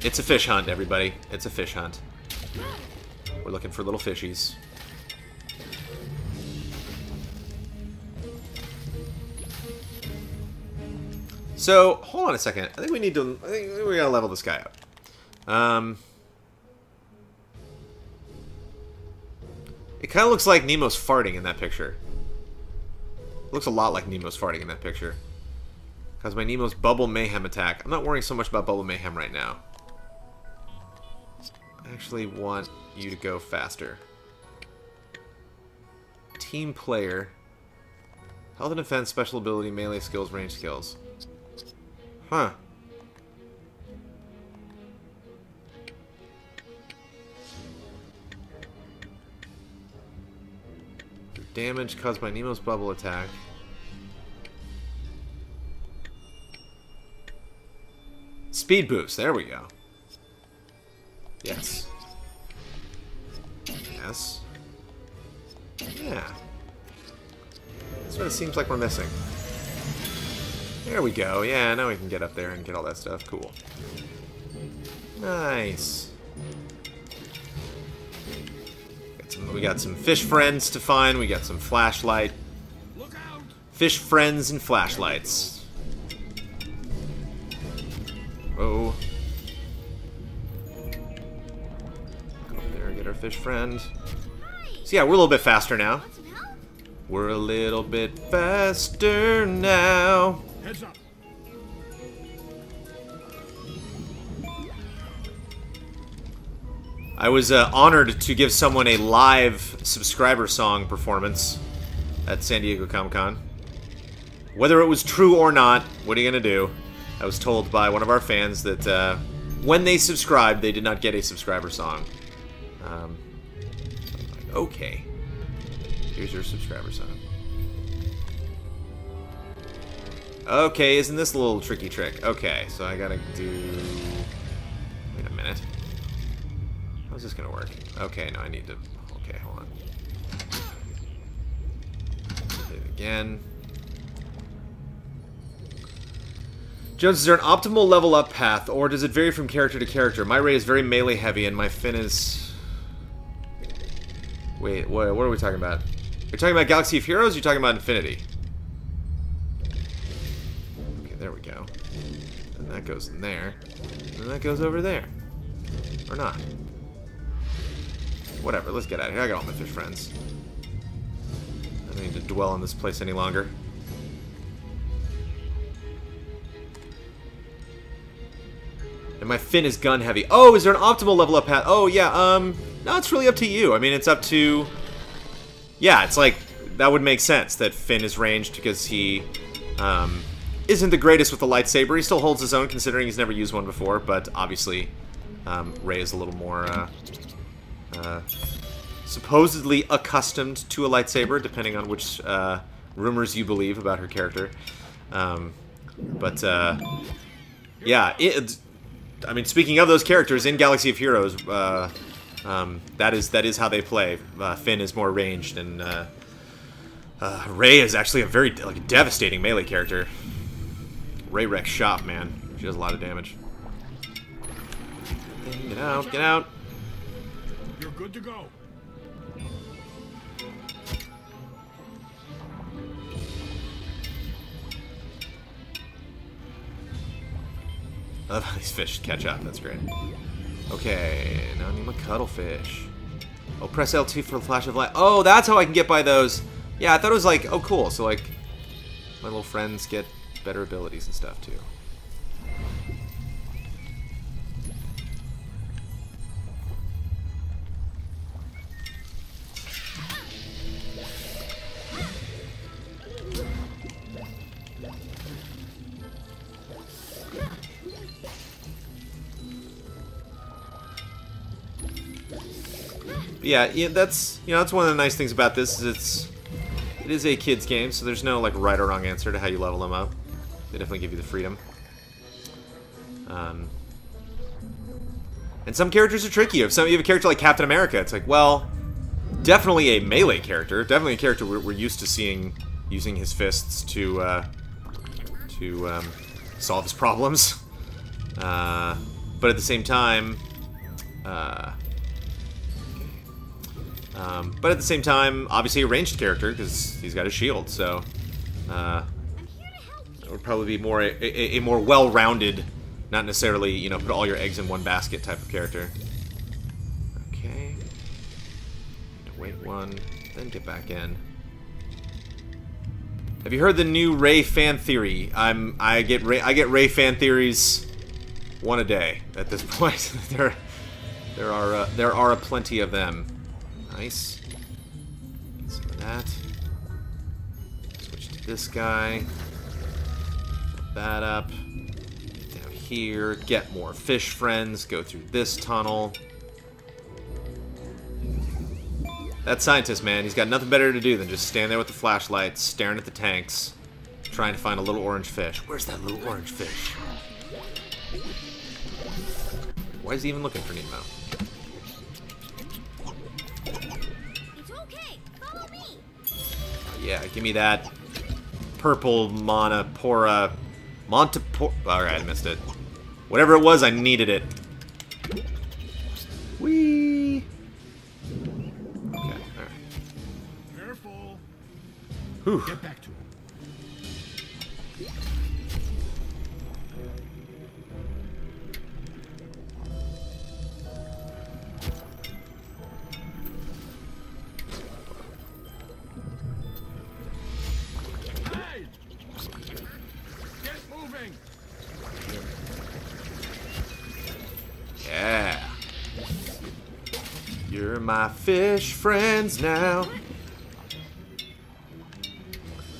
It's a fish hunt, everybody. It's a fish hunt. We're looking for little fishies. So, hold on a second. I think we need to... I think we gotta level this guy up. Um, it kind of looks like Nemo's farting in that picture. It looks a lot like Nemo's farting in that picture. Because my Nemo's Bubble Mayhem attack. I'm not worrying so much about Bubble Mayhem right now. I actually want you to go faster. Team player. Health and defense, special ability, melee skills, range skills. Huh. Damage caused by Nemo's bubble attack. Speed boost, there we go. Yes. Yes. Yeah. That's what it seems like we're missing. There we go. Yeah, now we can get up there and get all that stuff. Cool. Nice. We got some fish friends to find. We got some flashlight. Fish friends and flashlights. Oh. Go there and get our fish friend. So yeah, we're a little bit faster now. We're a little bit faster now. Heads up. I was uh, honored to give someone a live subscriber song performance at San Diego Comic Con. Whether it was true or not, what are you gonna do? I was told by one of our fans that uh, when they subscribed, they did not get a subscriber song. Um, okay, here's your subscriber song. Okay, isn't this a little tricky trick? Okay, so I gotta do... Wait a minute. How's this gonna work? Okay, no, I need to... Okay, hold on. Again. Jones, is there an optimal level up path, or does it vary from character to character? My Rey is very melee heavy, and my Finn is... Wait, what, what are we talking about? You're talking about Galaxy of Heroes, you're talking about Infinity? Okay, there we go. And that goes in there. And that goes over there. Or not. Whatever, let's get out of here. I got all my fish friends. I don't need to dwell in this place any longer. And my Finn is gun heavy. Oh, is there an optimal level up path? Oh, yeah, um, no, it's really up to you. I mean, it's up to... Yeah, it's like, that would make sense that Finn is ranged because he, um, isn't the greatest with the lightsaber. He still holds his own considering he's never used one before, but obviously, um, Rey is a little more, uh, uh, supposedly accustomed to a lightsaber, depending on which, uh, rumors you believe about her character. Um, but, uh, yeah, it, I mean, speaking of those characters in Galaxy of Heroes, uh, um, that is that is how they play. Uh, Finn is more ranged, and Rey is actually a very like devastating melee character. Rey wrecks shop, man. She does a lot of damage. Get out! Get out! You're good to go. I love how these fish catch up. That's great. Okay, now I need my cuttlefish. Oh, press L2 for the flash of light. Oh, that's how I can get by those. Yeah, I thought it was like, oh, cool. So, like, my little friends get better abilities and stuff, too. Yeah, yeah, that's you know that's one of the nice things about this is it's it is a kids game, so there's no like right or wrong answer to how you level them up. They definitely give you the freedom. Um, and some characters are tricky. If some you have a character like Captain America, it's like, well, definitely a melee character, definitely a character we're, we're used to seeing using his fists to uh, to um, solve his problems. Uh, but at the same time, uh, um, but at the same time, obviously a ranged character because he's got a shield, so uh, it would probably be more a, a, a more well-rounded, not necessarily you know put all your eggs in one basket type of character. Okay, wait one, then get back in. Have you heard the new Rey fan theory? I'm I get Rey I get Rey fan theories one a day at this point. there there are uh, there are a plenty of them. Nice. Get some of that. Switch to this guy. That up. Get down here. Get more fish friends. Go through this tunnel. That scientist, man, he's got nothing better to do than just stand there with the flashlight, staring at the tanks, trying to find a little orange fish. Where's that little orange fish? Why is he even looking for Nemo? Yeah, give me that purple mana pora Montepor. Alright, I missed it. Whatever it was, I needed it. Whee! Okay, alright. Careful. Whew. Get back my fish friends now.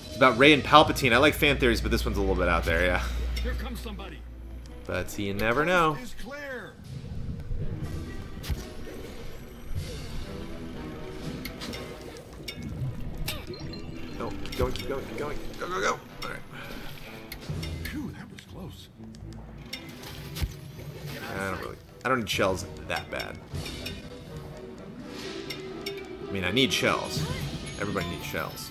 It's about Rey and Palpatine. I like fan theories, but this one's a little bit out there, yeah. Here comes somebody. But you never know. No, keep going, keep going, keep going. Go, go, go. Alright. Phew, that was close. I don't really. I don't need shells that bad. I mean, I need shells. Everybody needs shells.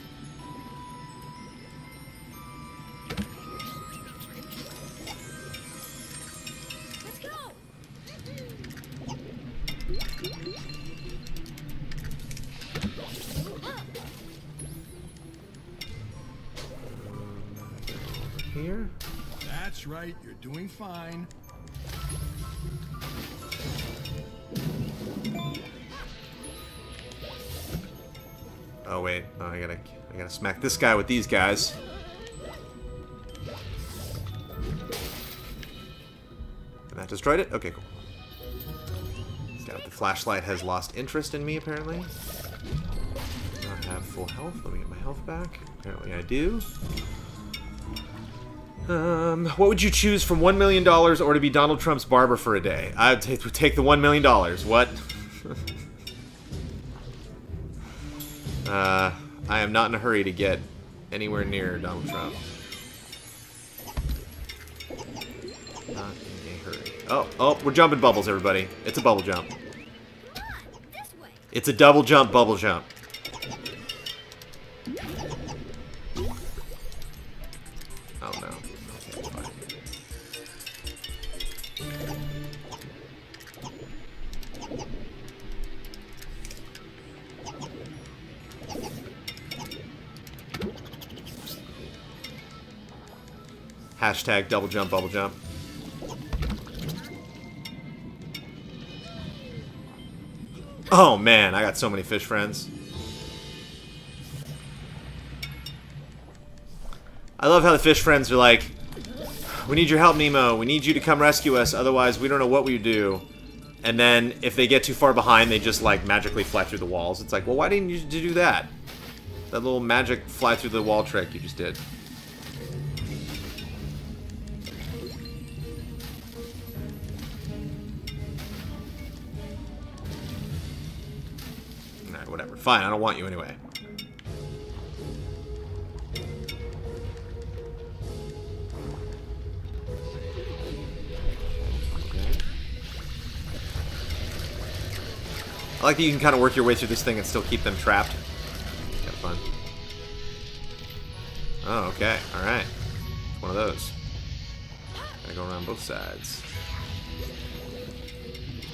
Here? That's right. You're doing fine. Oh wait, oh, I gotta, I gotta smack this guy with these guys. And that destroyed it. Okay, cool. With the flashlight has lost interest in me apparently. Not have full health. Let me get my health back. Apparently I do. Um, what would you choose from one million dollars or to be Donald Trump's barber for a day? I'd take take the one million dollars. What? Uh, I am not in a hurry to get anywhere near Donald Trump. Not in a hurry. Oh, oh, we're jumping bubbles, everybody. It's a bubble jump. It's a double jump bubble jump. Oh no. Hashtag double jump, bubble jump. Oh man, I got so many fish friends. I love how the fish friends are like, we need your help, Nemo. We need you to come rescue us, otherwise we don't know what we do. And then if they get too far behind, they just like magically fly through the walls. It's like, well, why didn't you do that? That little magic fly through the wall trick you just did. Fine, I don't want you anyway. I like that you can kind of work your way through this thing and still keep them trapped. Of fun. Oh, okay. Alright. One of those. Gotta go around both sides.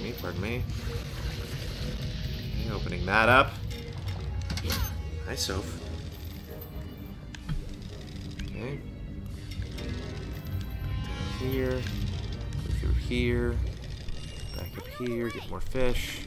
Me, pardon me. Opening that up. Hi, Soph. Okay. Here. Go through here. Back up here. Get more fish.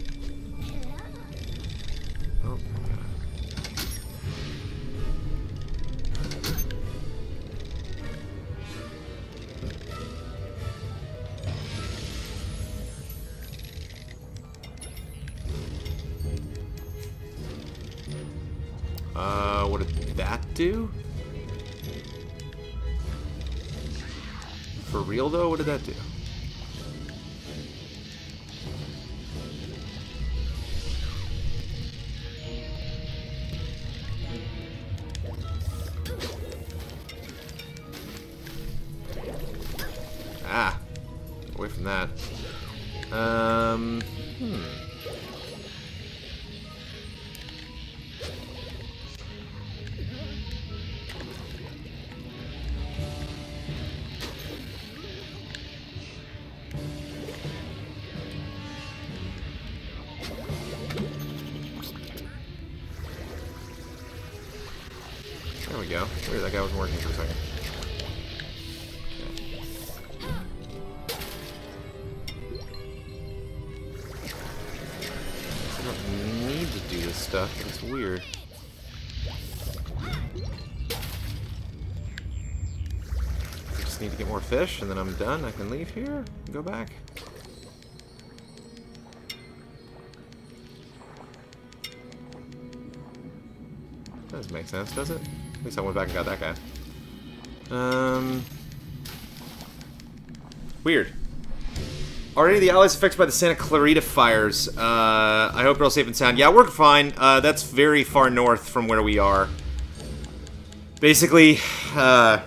Fish, and then I'm done. I can leave here go back. Doesn't make sense, does it? At least I went back and got that guy. Um. Weird. Are any of the allies affected by the Santa Clarita fires? Uh, I hope you're all safe and sound. Yeah, we're fine. Uh, that's very far north from where we are. Basically, uh,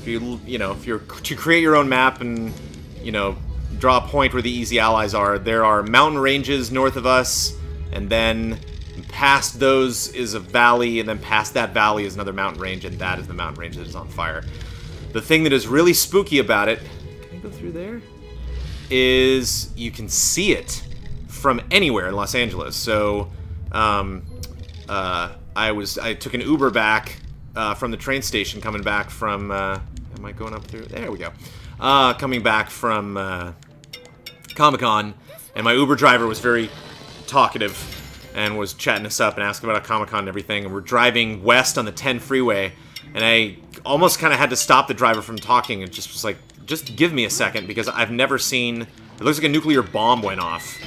if you you know if you're to create your own map and you know draw a point where the easy allies are, there are mountain ranges north of us, and then past those is a valley, and then past that valley is another mountain range, and that is the mountain range that is on fire. The thing that is really spooky about it, can I go through there? Is you can see it from anywhere in Los Angeles. So, um, uh, I was I took an Uber back uh, from the train station coming back from. Uh, going up through? There we go. Uh, coming back from uh, Comic Con, and my Uber driver was very talkative and was chatting us up and asking about Comic Con and everything. And we're driving west on the 10 freeway, and I almost kind of had to stop the driver from talking and just was like, just give me a second because I've never seen. It looks like a nuclear bomb went off,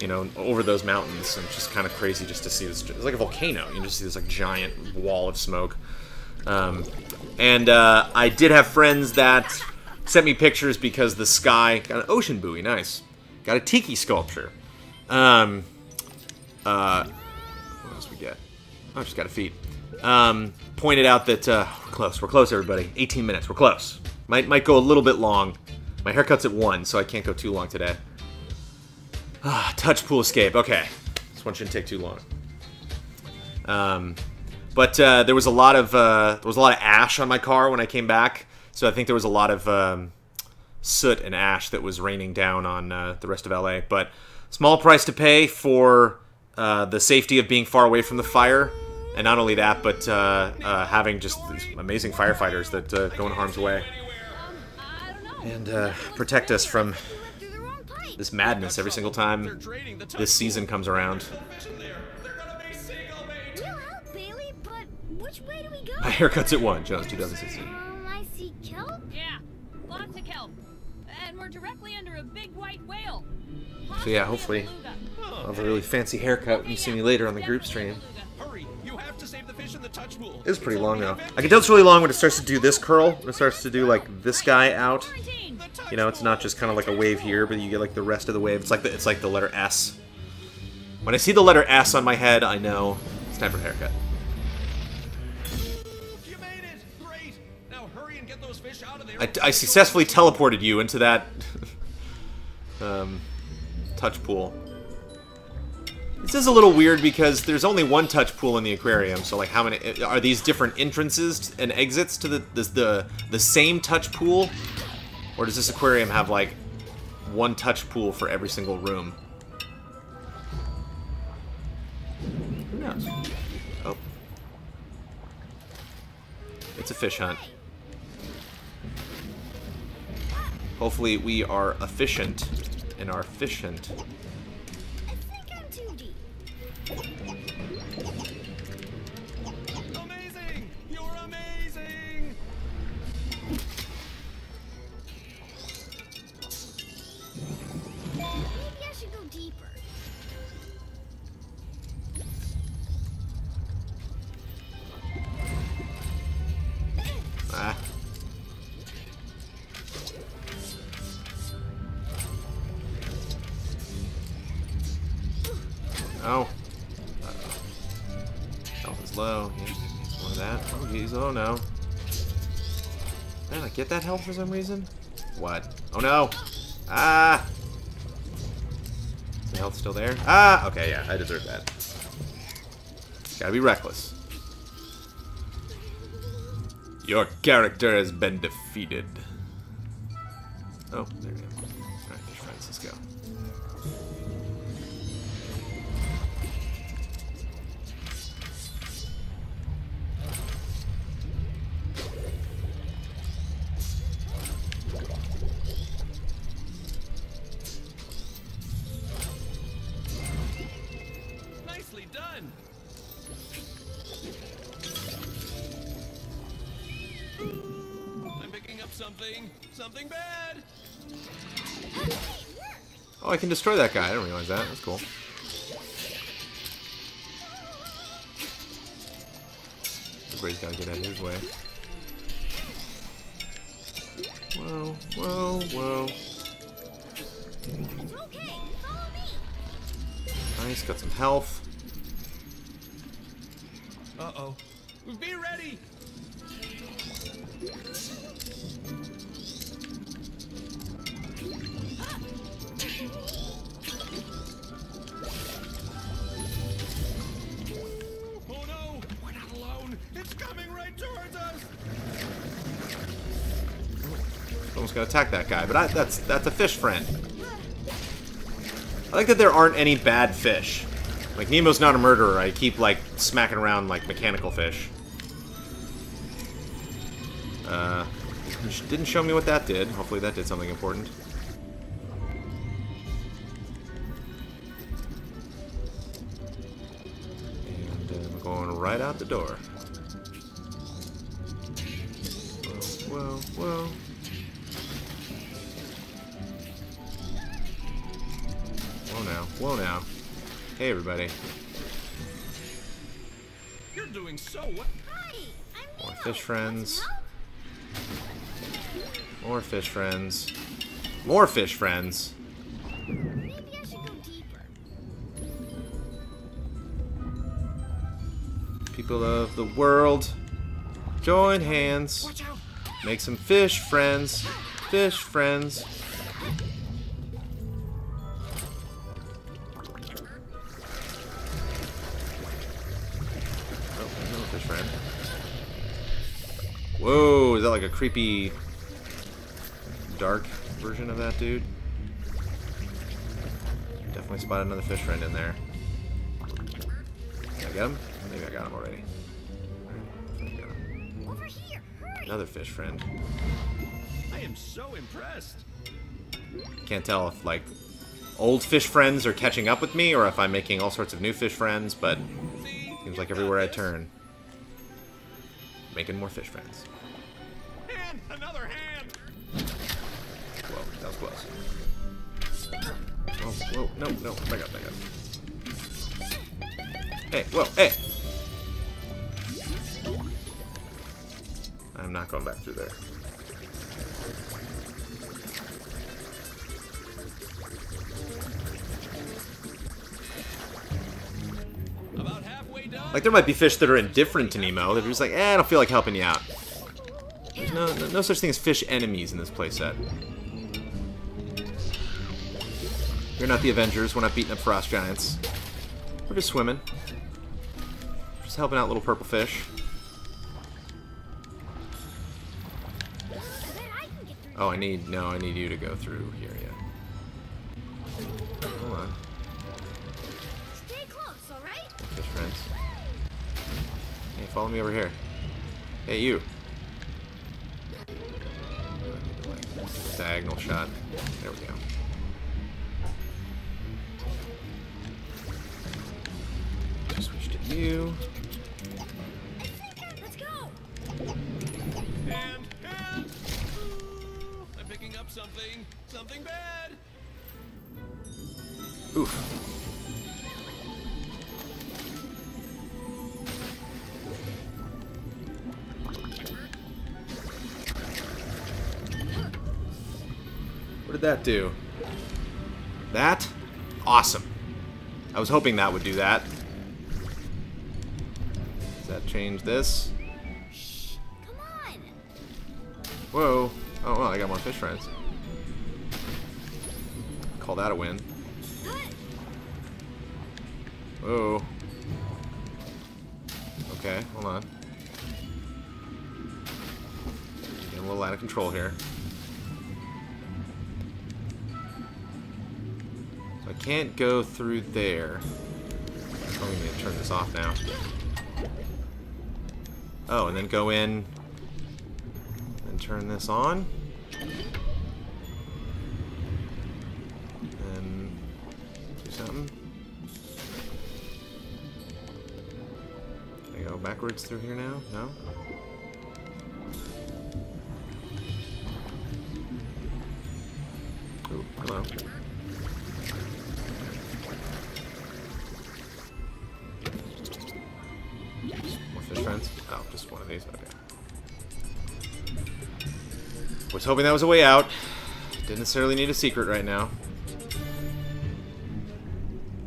you know, over those mountains. And it's just kind of crazy just to see this. It's like a volcano. You just see this like giant wall of smoke. Um, and uh, I did have friends that sent me pictures because the sky got an ocean buoy. Nice. Got a tiki sculpture. Um, uh, what else we get? Oh, just got a feet. Um, pointed out that uh, we're close. We're close, everybody. 18 minutes. We're close. Might might go a little bit long. My haircut's at one, so I can't go too long today. Ah, touch pool escape. Okay, this one shouldn't take too long. Um, but uh, there was a lot of uh, there was a lot of ash on my car when I came back, so I think there was a lot of um, soot and ash that was raining down on uh, the rest of LA. But small price to pay for uh, the safety of being far away from the fire, and not only that, but uh, uh, having just these amazing firefighters that go in harm's way and protect us from this madness every single time this season comes around. Which way do we go? My haircut's at one, Jones 2016. Um, I see kelp. Yeah, lots of kelp. And we're directly under a big white whale. So yeah, hopefully I'll have a really fancy haircut when you see me later on the group stream. Hurry! You have to save the fish in the touch pool. It's pretty long though. I can tell it's really long when it starts to do this curl. When it starts to do like this guy out. You know, it's not just kind of like a wave here, but you get like the rest of the wave. It's like the, it's like the letter S. When I see the letter S on my head, I know it's time for a haircut. I, I successfully teleported you into that um, touch pool. This is a little weird because there's only one touch pool in the aquarium. So like, how many are these different entrances and exits to the the the, the same touch pool, or does this aquarium have like one touch pool for every single room? Who knows? Oh, it's a fish hunt. Hopefully we are efficient and are efficient. Get that health for some reason? What? Oh, no. Ah. The health still there? Ah. Okay, yeah. I deserve that. Gotta be reckless. Your character has been defeated. Oh, there we go. Oh, I can destroy that guy. I didn't realize that. That's cool. Everybody's gotta get out of his way. Whoa, whoa, whoa. Nice, got some health. Uh-oh. Be ready! Almost gonna attack that guy, but I, that's that's a fish friend. I like that there aren't any bad fish. Like Nemo's not a murderer. I keep like smacking around like mechanical fish. Uh, didn't show me what that did. Hopefully that did something important. And uh, I'm going right out the door. Everybody. You're doing so well. Hi, I'm More fish friends. More fish friends. More fish friends. some help? Maybe I should go deeper. People of the world, join hands. Make some fish friends. Fish friends. Like a creepy dark version of that dude? Definitely spotted another fish friend in there. Did I get him? Maybe I got him already. Think I got him. Over here. Another fish friend. I am so impressed. Can't tell if like old fish friends are catching up with me or if I'm making all sorts of new fish friends, but seems like everywhere I turn, making more fish friends. Oh, whoa, no, no, back up, back up. Hey, whoa, hey! I'm not going back through there. Like, there might be fish that are indifferent to Nemo. They're just like, eh, I don't feel like helping you out. There's no, no, no such thing as fish enemies in this playset. You're not the Avengers. We're not beating up frost giants. We're just swimming. Just helping out little purple fish. I bet I can get through. Oh, I need... No, I need you to go through here, yeah. Hold on. Stay close, all right? Fish friends. Hey, follow me over here. Hey, you. Diagonal shot. There we go. You. Let's go. Hand! Hand! Ooh, I'm picking up something. Something bad! Oof. What did that do? That? Awesome. I was hoping that would do that. That change this? Whoa. Oh, well, I got more fish friends. Call that a win. Whoa. Okay, hold on. Getting a little out of control here. So I can't go through there. I'm going to turn this off now. Oh, and then go in and turn this on. And do something. Can I go backwards through here now? No? Hoping that was a way out. Didn't necessarily need a secret right now.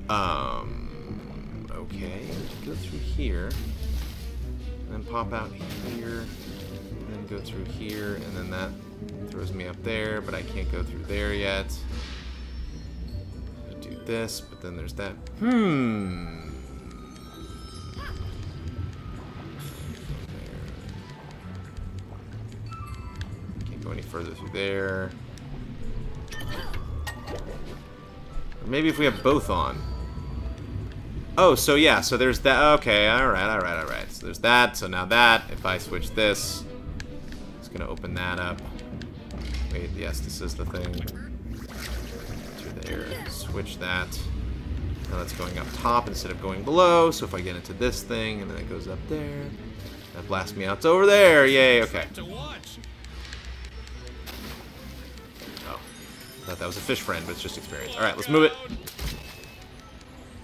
Um, okay, go through here, and then pop out here, and then go through here, and then that throws me up there, but I can't go through there yet. Do this, but then there's that. Hmm. Maybe if we have both on. Oh, so yeah, so there's that. Okay, alright, alright, alright. So there's that, so now that, if I switch this, it's gonna open that up. Wait, yes, this is the thing. To there, switch that. Now that's going up top instead of going below, so if I get into this thing, and then it goes up there, that blasts me out to over there, yay, okay. Thought that was a fish friend, but it's just experience. Alright, let's move it.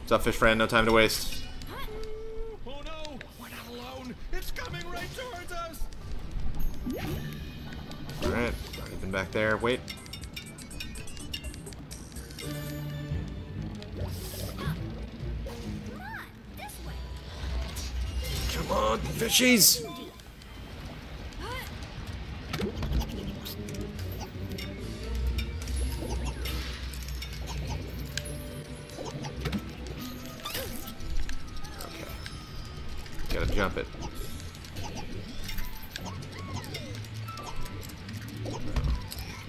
What's up, fish friend? No time to waste. Oh no, we're not alone. It's coming right towards us. Alright, even back there. Wait. Come on, fishies! Jump it.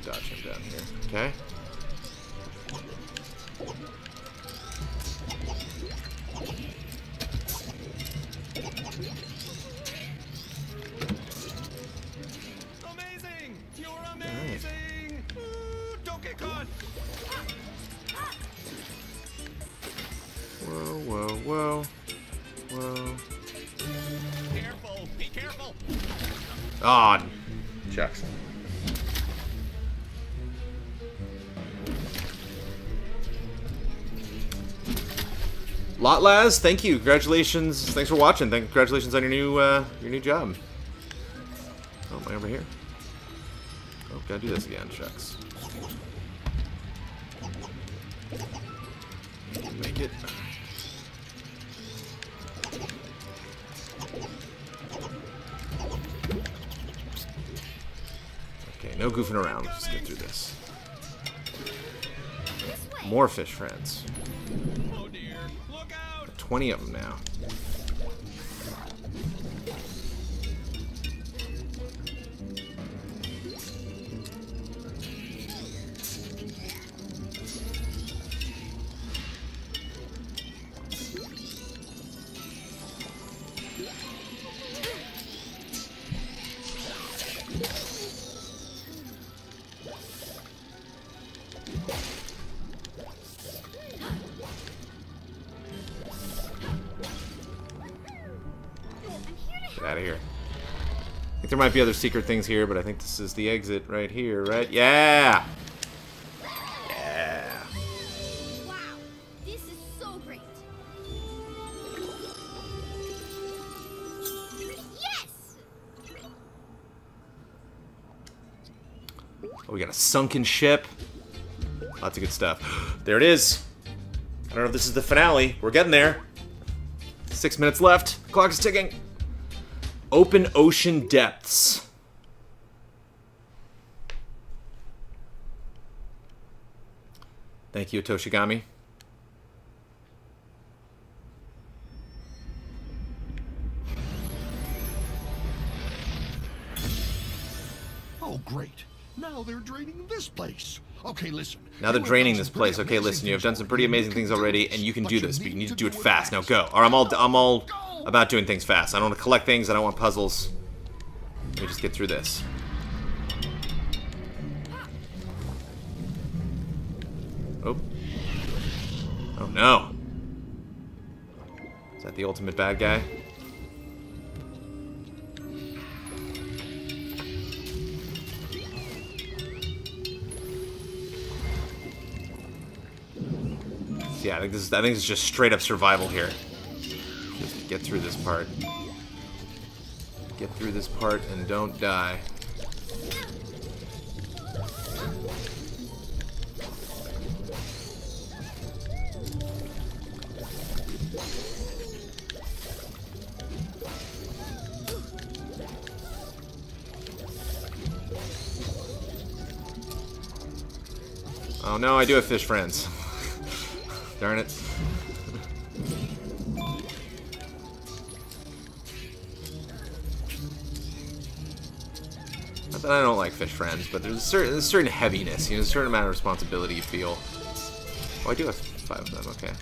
Dodge him down here. Okay. Laz, thank you. Congratulations. Thanks for watching. Thank, congratulations on your new uh, your new job. Oh, am I over here? Oh, gotta do this again. Shucks. Make it. Okay, no goofing around. Let's just get through. This. More fish friends. 20 of them now. There might be other secret things here, but I think this is the exit right here, right? Yeah! Yeah! Wow, this is so great. Yes! Oh, we got a sunken ship. Lots of good stuff. There it is. I don't know if this is the finale. We're getting there. Six minutes left. Clock is ticking. Open ocean depths. Thank you, Toshigami. Oh, great. Now they're draining this place. Okay, listen. Now they're draining this place. Okay, listen, you have done some pretty amazing things already, and you can do this, but you need to do it fast. Now go. Or I'm all I'm all about doing things fast. I don't want to collect things. I don't want puzzles. Let me just get through this. Oh. Oh no. Is that the ultimate bad guy? Yeah, I think this is I think it's just straight up survival here. Get through this part. Get through this part and don't die. Oh no, I do have fish friends. Darn it. That I don't like fish friends, but there's a certain, a certain heaviness, you know, a certain amount of responsibility you feel. Oh, I do have five of them, okay.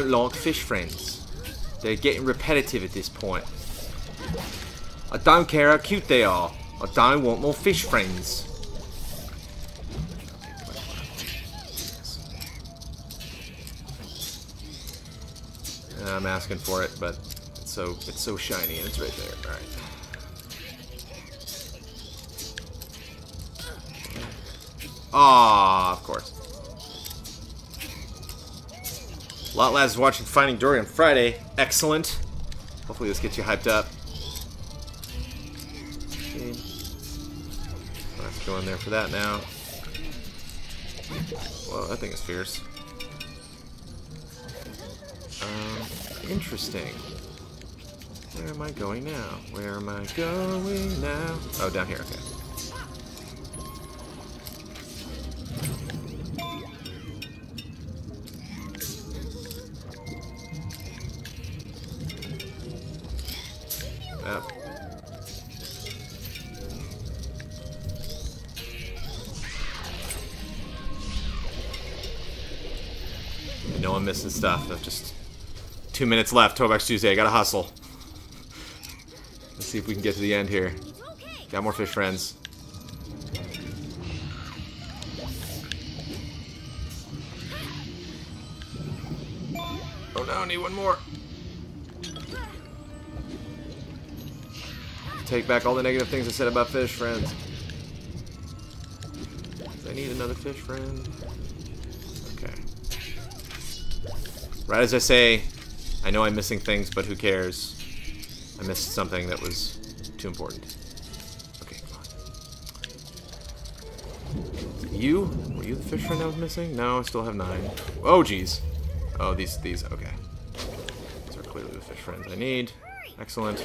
Don't like fish friends. They're getting repetitive at this point. I don't care how cute they are. I don't want more fish friends. I'm asking for it, but it's so it's so shiny and it's right there. All right. Ah, lot lads watching Finding Dory on Friday. Excellent. Hopefully this gets you hyped up. Okay. I'll have to go in there for that now. Well, that thing is fierce. Um, interesting. Where am I going now? Where am I going now? Oh, down here, okay. Yep. Know I'm missing stuff. Just two minutes left. Toy Box Tuesday. I gotta hustle. Let's see if we can get to the end here. Got more fish friends. Oh no, I need one more. Take back all the negative things I said about fish friends. I need another fish friend. Okay. Right as I say, I know I'm missing things, but who cares? I missed something that was too important. Okay, come on. You? Were you the fish friend I was missing? No, I still have nine. Oh, jeez. Oh, these, these, okay. These are clearly the fish friends I need. Excellent.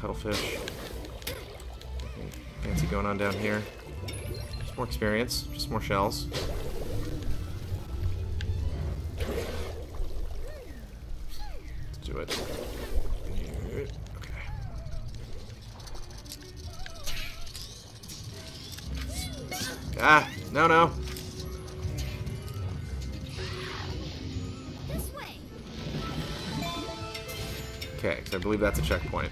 Cuttlefish. Fancy going on down here. Just more experience, just more shells. Let's do it. Okay. Ah, no, no. Okay, so I believe that's a checkpoint.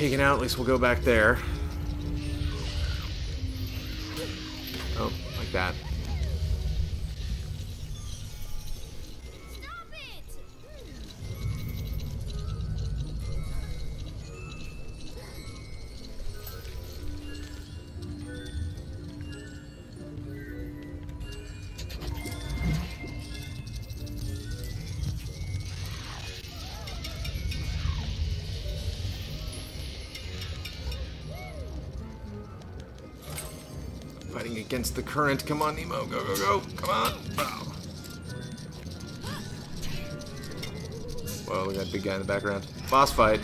Taken out, at least we'll go back there. Against the current. Come on, Nemo. Go, go, go. Come on. Wow. Whoa, we got a big guy in the background. Boss fight.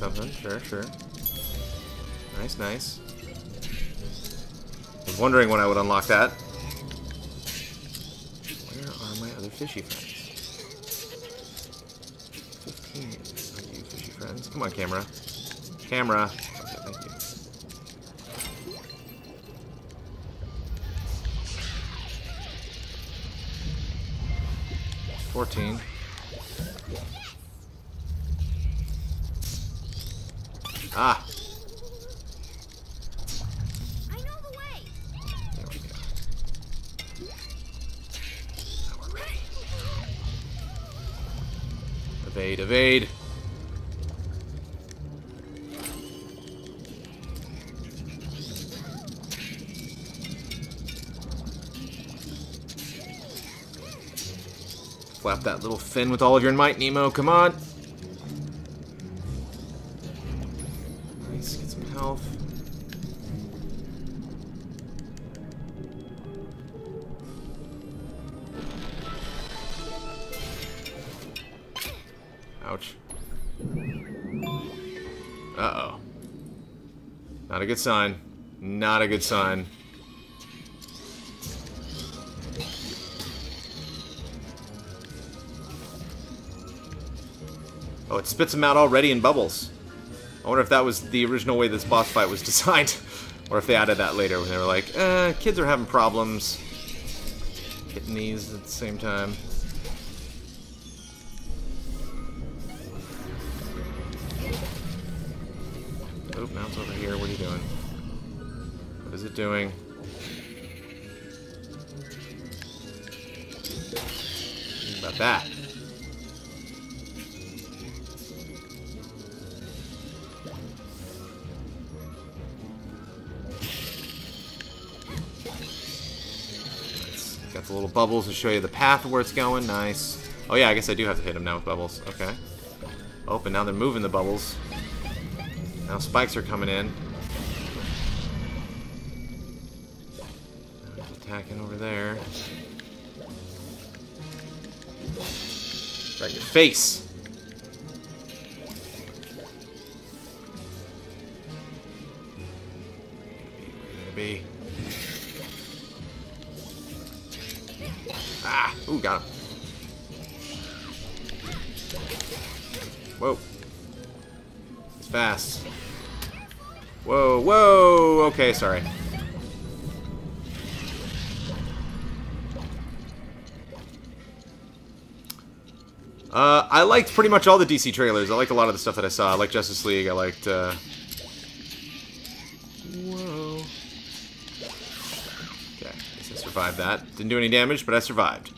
Something. Sure, sure. Nice, nice. I was wondering when I would unlock that. Where are my other fishy friends. 15. Are you fishy friends? Come on, camera. Camera. Okay, thank you. Fourteen. Flap that little fin with all of your might, Nemo. Come on. Nice. Get some health. Ouch. Uh-oh. Not a good sign. Not a good sign. It spits them out already in bubbles. I wonder if that was the original way this boss fight was designed. or if they added that later when they were like, uh, kids are having problems. Hitting these at the same time. Oh, now it's over here. What are you doing? What is it doing? About that. Bubbles to show you the path where it's going. Nice. Oh yeah, I guess I do have to hit him now with bubbles. Okay. Oh, but now they're moving the bubbles. Now spikes are coming in. Attacking over there. Right in your face. Okay, sorry. Uh, I liked pretty much all the DC trailers. I liked a lot of the stuff that I saw. I liked Justice League. I liked, uh... Whoa. Okay, guess I survived that. Didn't do any damage, but I survived.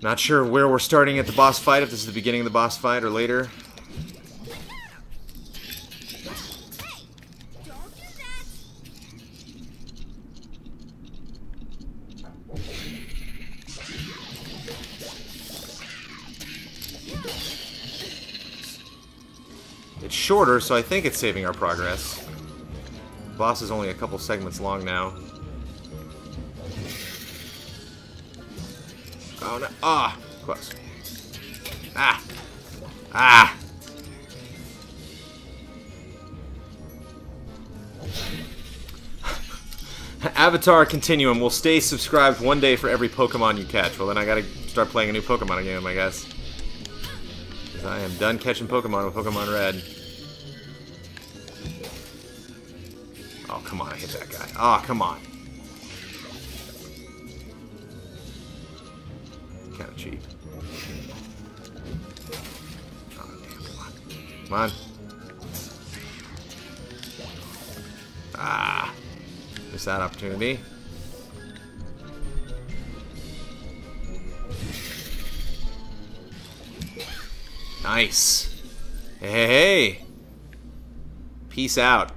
Not sure where we're starting at the boss fight, if this is the beginning of the boss fight or later. Shorter, so I think it's saving our progress. Boss is only a couple segments long now. Oh no! Ah, close. Ah, ah. Avatar Continuum will stay subscribed one day for every Pokemon you catch. Well, then I gotta start playing a new Pokemon game, I guess. I am done catching Pokemon with Pokemon Red. Hit that guy. Oh, come on. Kind of cheap. Oh, damn, come on. Come on. Ah. Missed that opportunity. Nice. Hey, hey, hey. Peace out.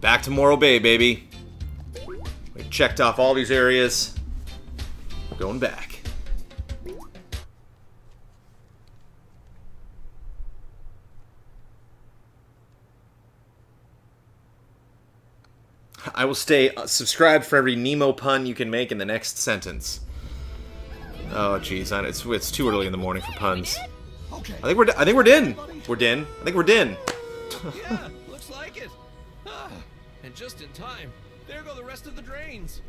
Back to Morro Bay, baby. We checked off all these areas. We're going back. I will stay uh, subscribed for every Nemo pun you can make in the next sentence. Oh, jeez, it's it's too early in the morning for puns. Okay. I think we're I think we're din. We're din. I think we're din. and just in time. There go the rest of the drains.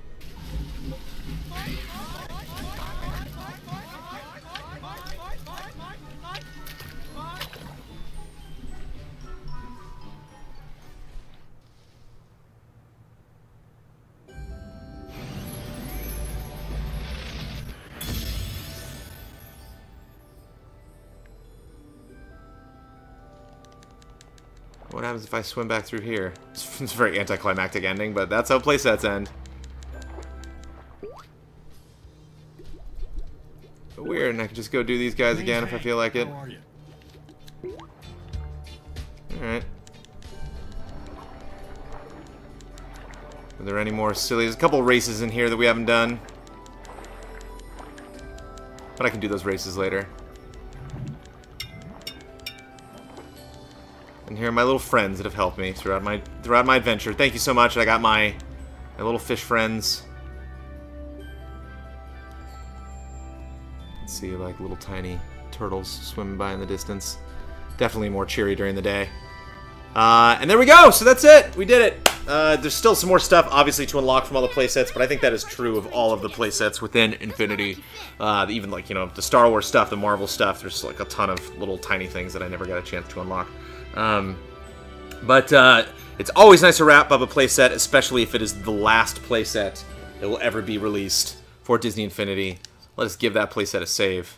What happens if I swim back through here? It's, it's a very anticlimactic ending, but that's how playsets end. Weird, and I can just go do these guys again if I feel like it. How are you? Alright. Are there any more silly? There's a couple races in here that we haven't done. But I can do those races later. And here are my little friends that have helped me throughout my throughout my adventure. Thank you so much. I got my my little fish friends. Let's see like little tiny turtles swimming by in the distance. Definitely more cheery during the day. Uh, and there we go. So that's it. We did it. Uh, there's still some more stuff, obviously, to unlock from all the playsets, but I think that is true of all of the playsets within Infinity. Uh, even like you know the Star Wars stuff, the Marvel stuff. There's like a ton of little tiny things that I never got a chance to unlock. Um, but uh, it's always nice to wrap up a playset, especially if it is the last playset that will ever be released for Disney Infinity. Let us give that playset a save.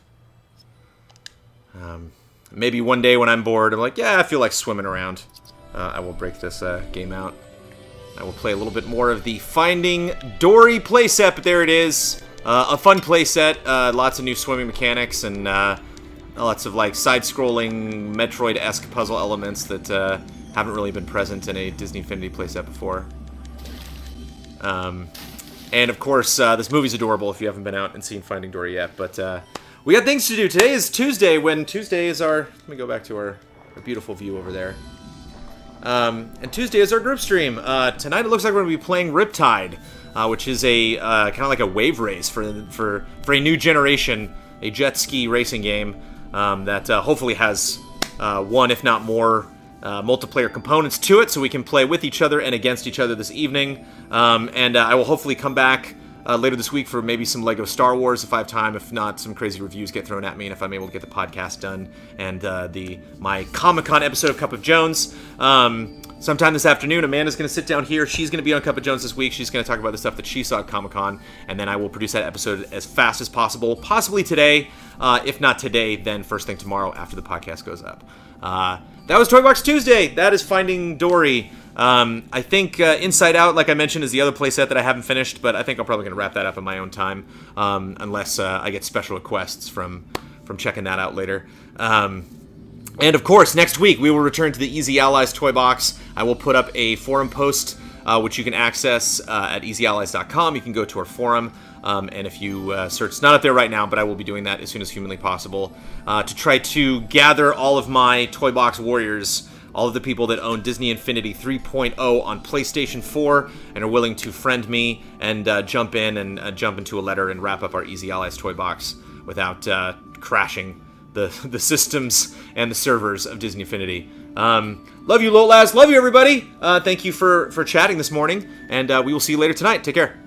Um, maybe one day when I'm bored, I'm like, yeah, I feel like swimming around. Uh, I will break this uh, game out. I will play a little bit more of the Finding Dory playset, but there it is. Uh, a fun playset, uh, lots of new swimming mechanics, and uh, lots of like side-scrolling Metroid-esque puzzle elements that uh, haven't really been present in a Disney Infinity playset before. Um, and of course, uh, this movie's adorable if you haven't been out and seen Finding Dory yet. But uh, we got things to do. Today is Tuesday, when Tuesday is our. Let me go back to our, our beautiful view over there. Um, and Tuesday is our group stream. Uh, tonight it looks like we're going to be playing Riptide, uh, which is a uh, kind of like a wave race for for for a new generation, a jet ski racing game um, that uh, hopefully has uh, one, if not more, uh, multiplayer components to it, so we can play with each other and against each other this evening. Um, and I will hopefully come back. Uh, later this week for maybe some Lego Star Wars if I have time. If not, some crazy reviews get thrown at me, and if I'm able to get the podcast done and uh, the my Comic Con episode of Cup of Jones. Um, sometime this afternoon, Amanda's going to sit down here. She's going to be on Cup of Jones this week. She's going to talk about the stuff that she saw at Comic Con, and then I will produce that episode as fast as possible, possibly today. Uh, if not today, then first thing tomorrow after the podcast goes up. Uh, that was Toy Box Tuesday. That is Finding Dory. Um, I think uh, Inside Out, like I mentioned, is the other playset that I haven't finished, but I think I'm probably going to wrap that up in my own time, um, unless uh, I get special requests from from checking that out later. Um, and of course, next week we will return to the Easy Allies toy box. I will put up a forum post, uh, which you can access uh, at easyallies.com. You can go to our forum. Um, and if you uh, search, it's not up there right now, but I will be doing that as soon as humanly possible uh, to try to gather all of my Toy Box Warriors, all of the people that own Disney Infinity 3.0 on PlayStation 4 and are willing to friend me and uh, jump in and uh, jump into a letter and wrap up our Easy Allies Toy Box without crashing the, the systems and the servers of Disney Infinity. Um, love you, Lolaz. Love you, everybody. Uh, thank you for, for chatting this morning, and uh, we will see you later tonight. Take care.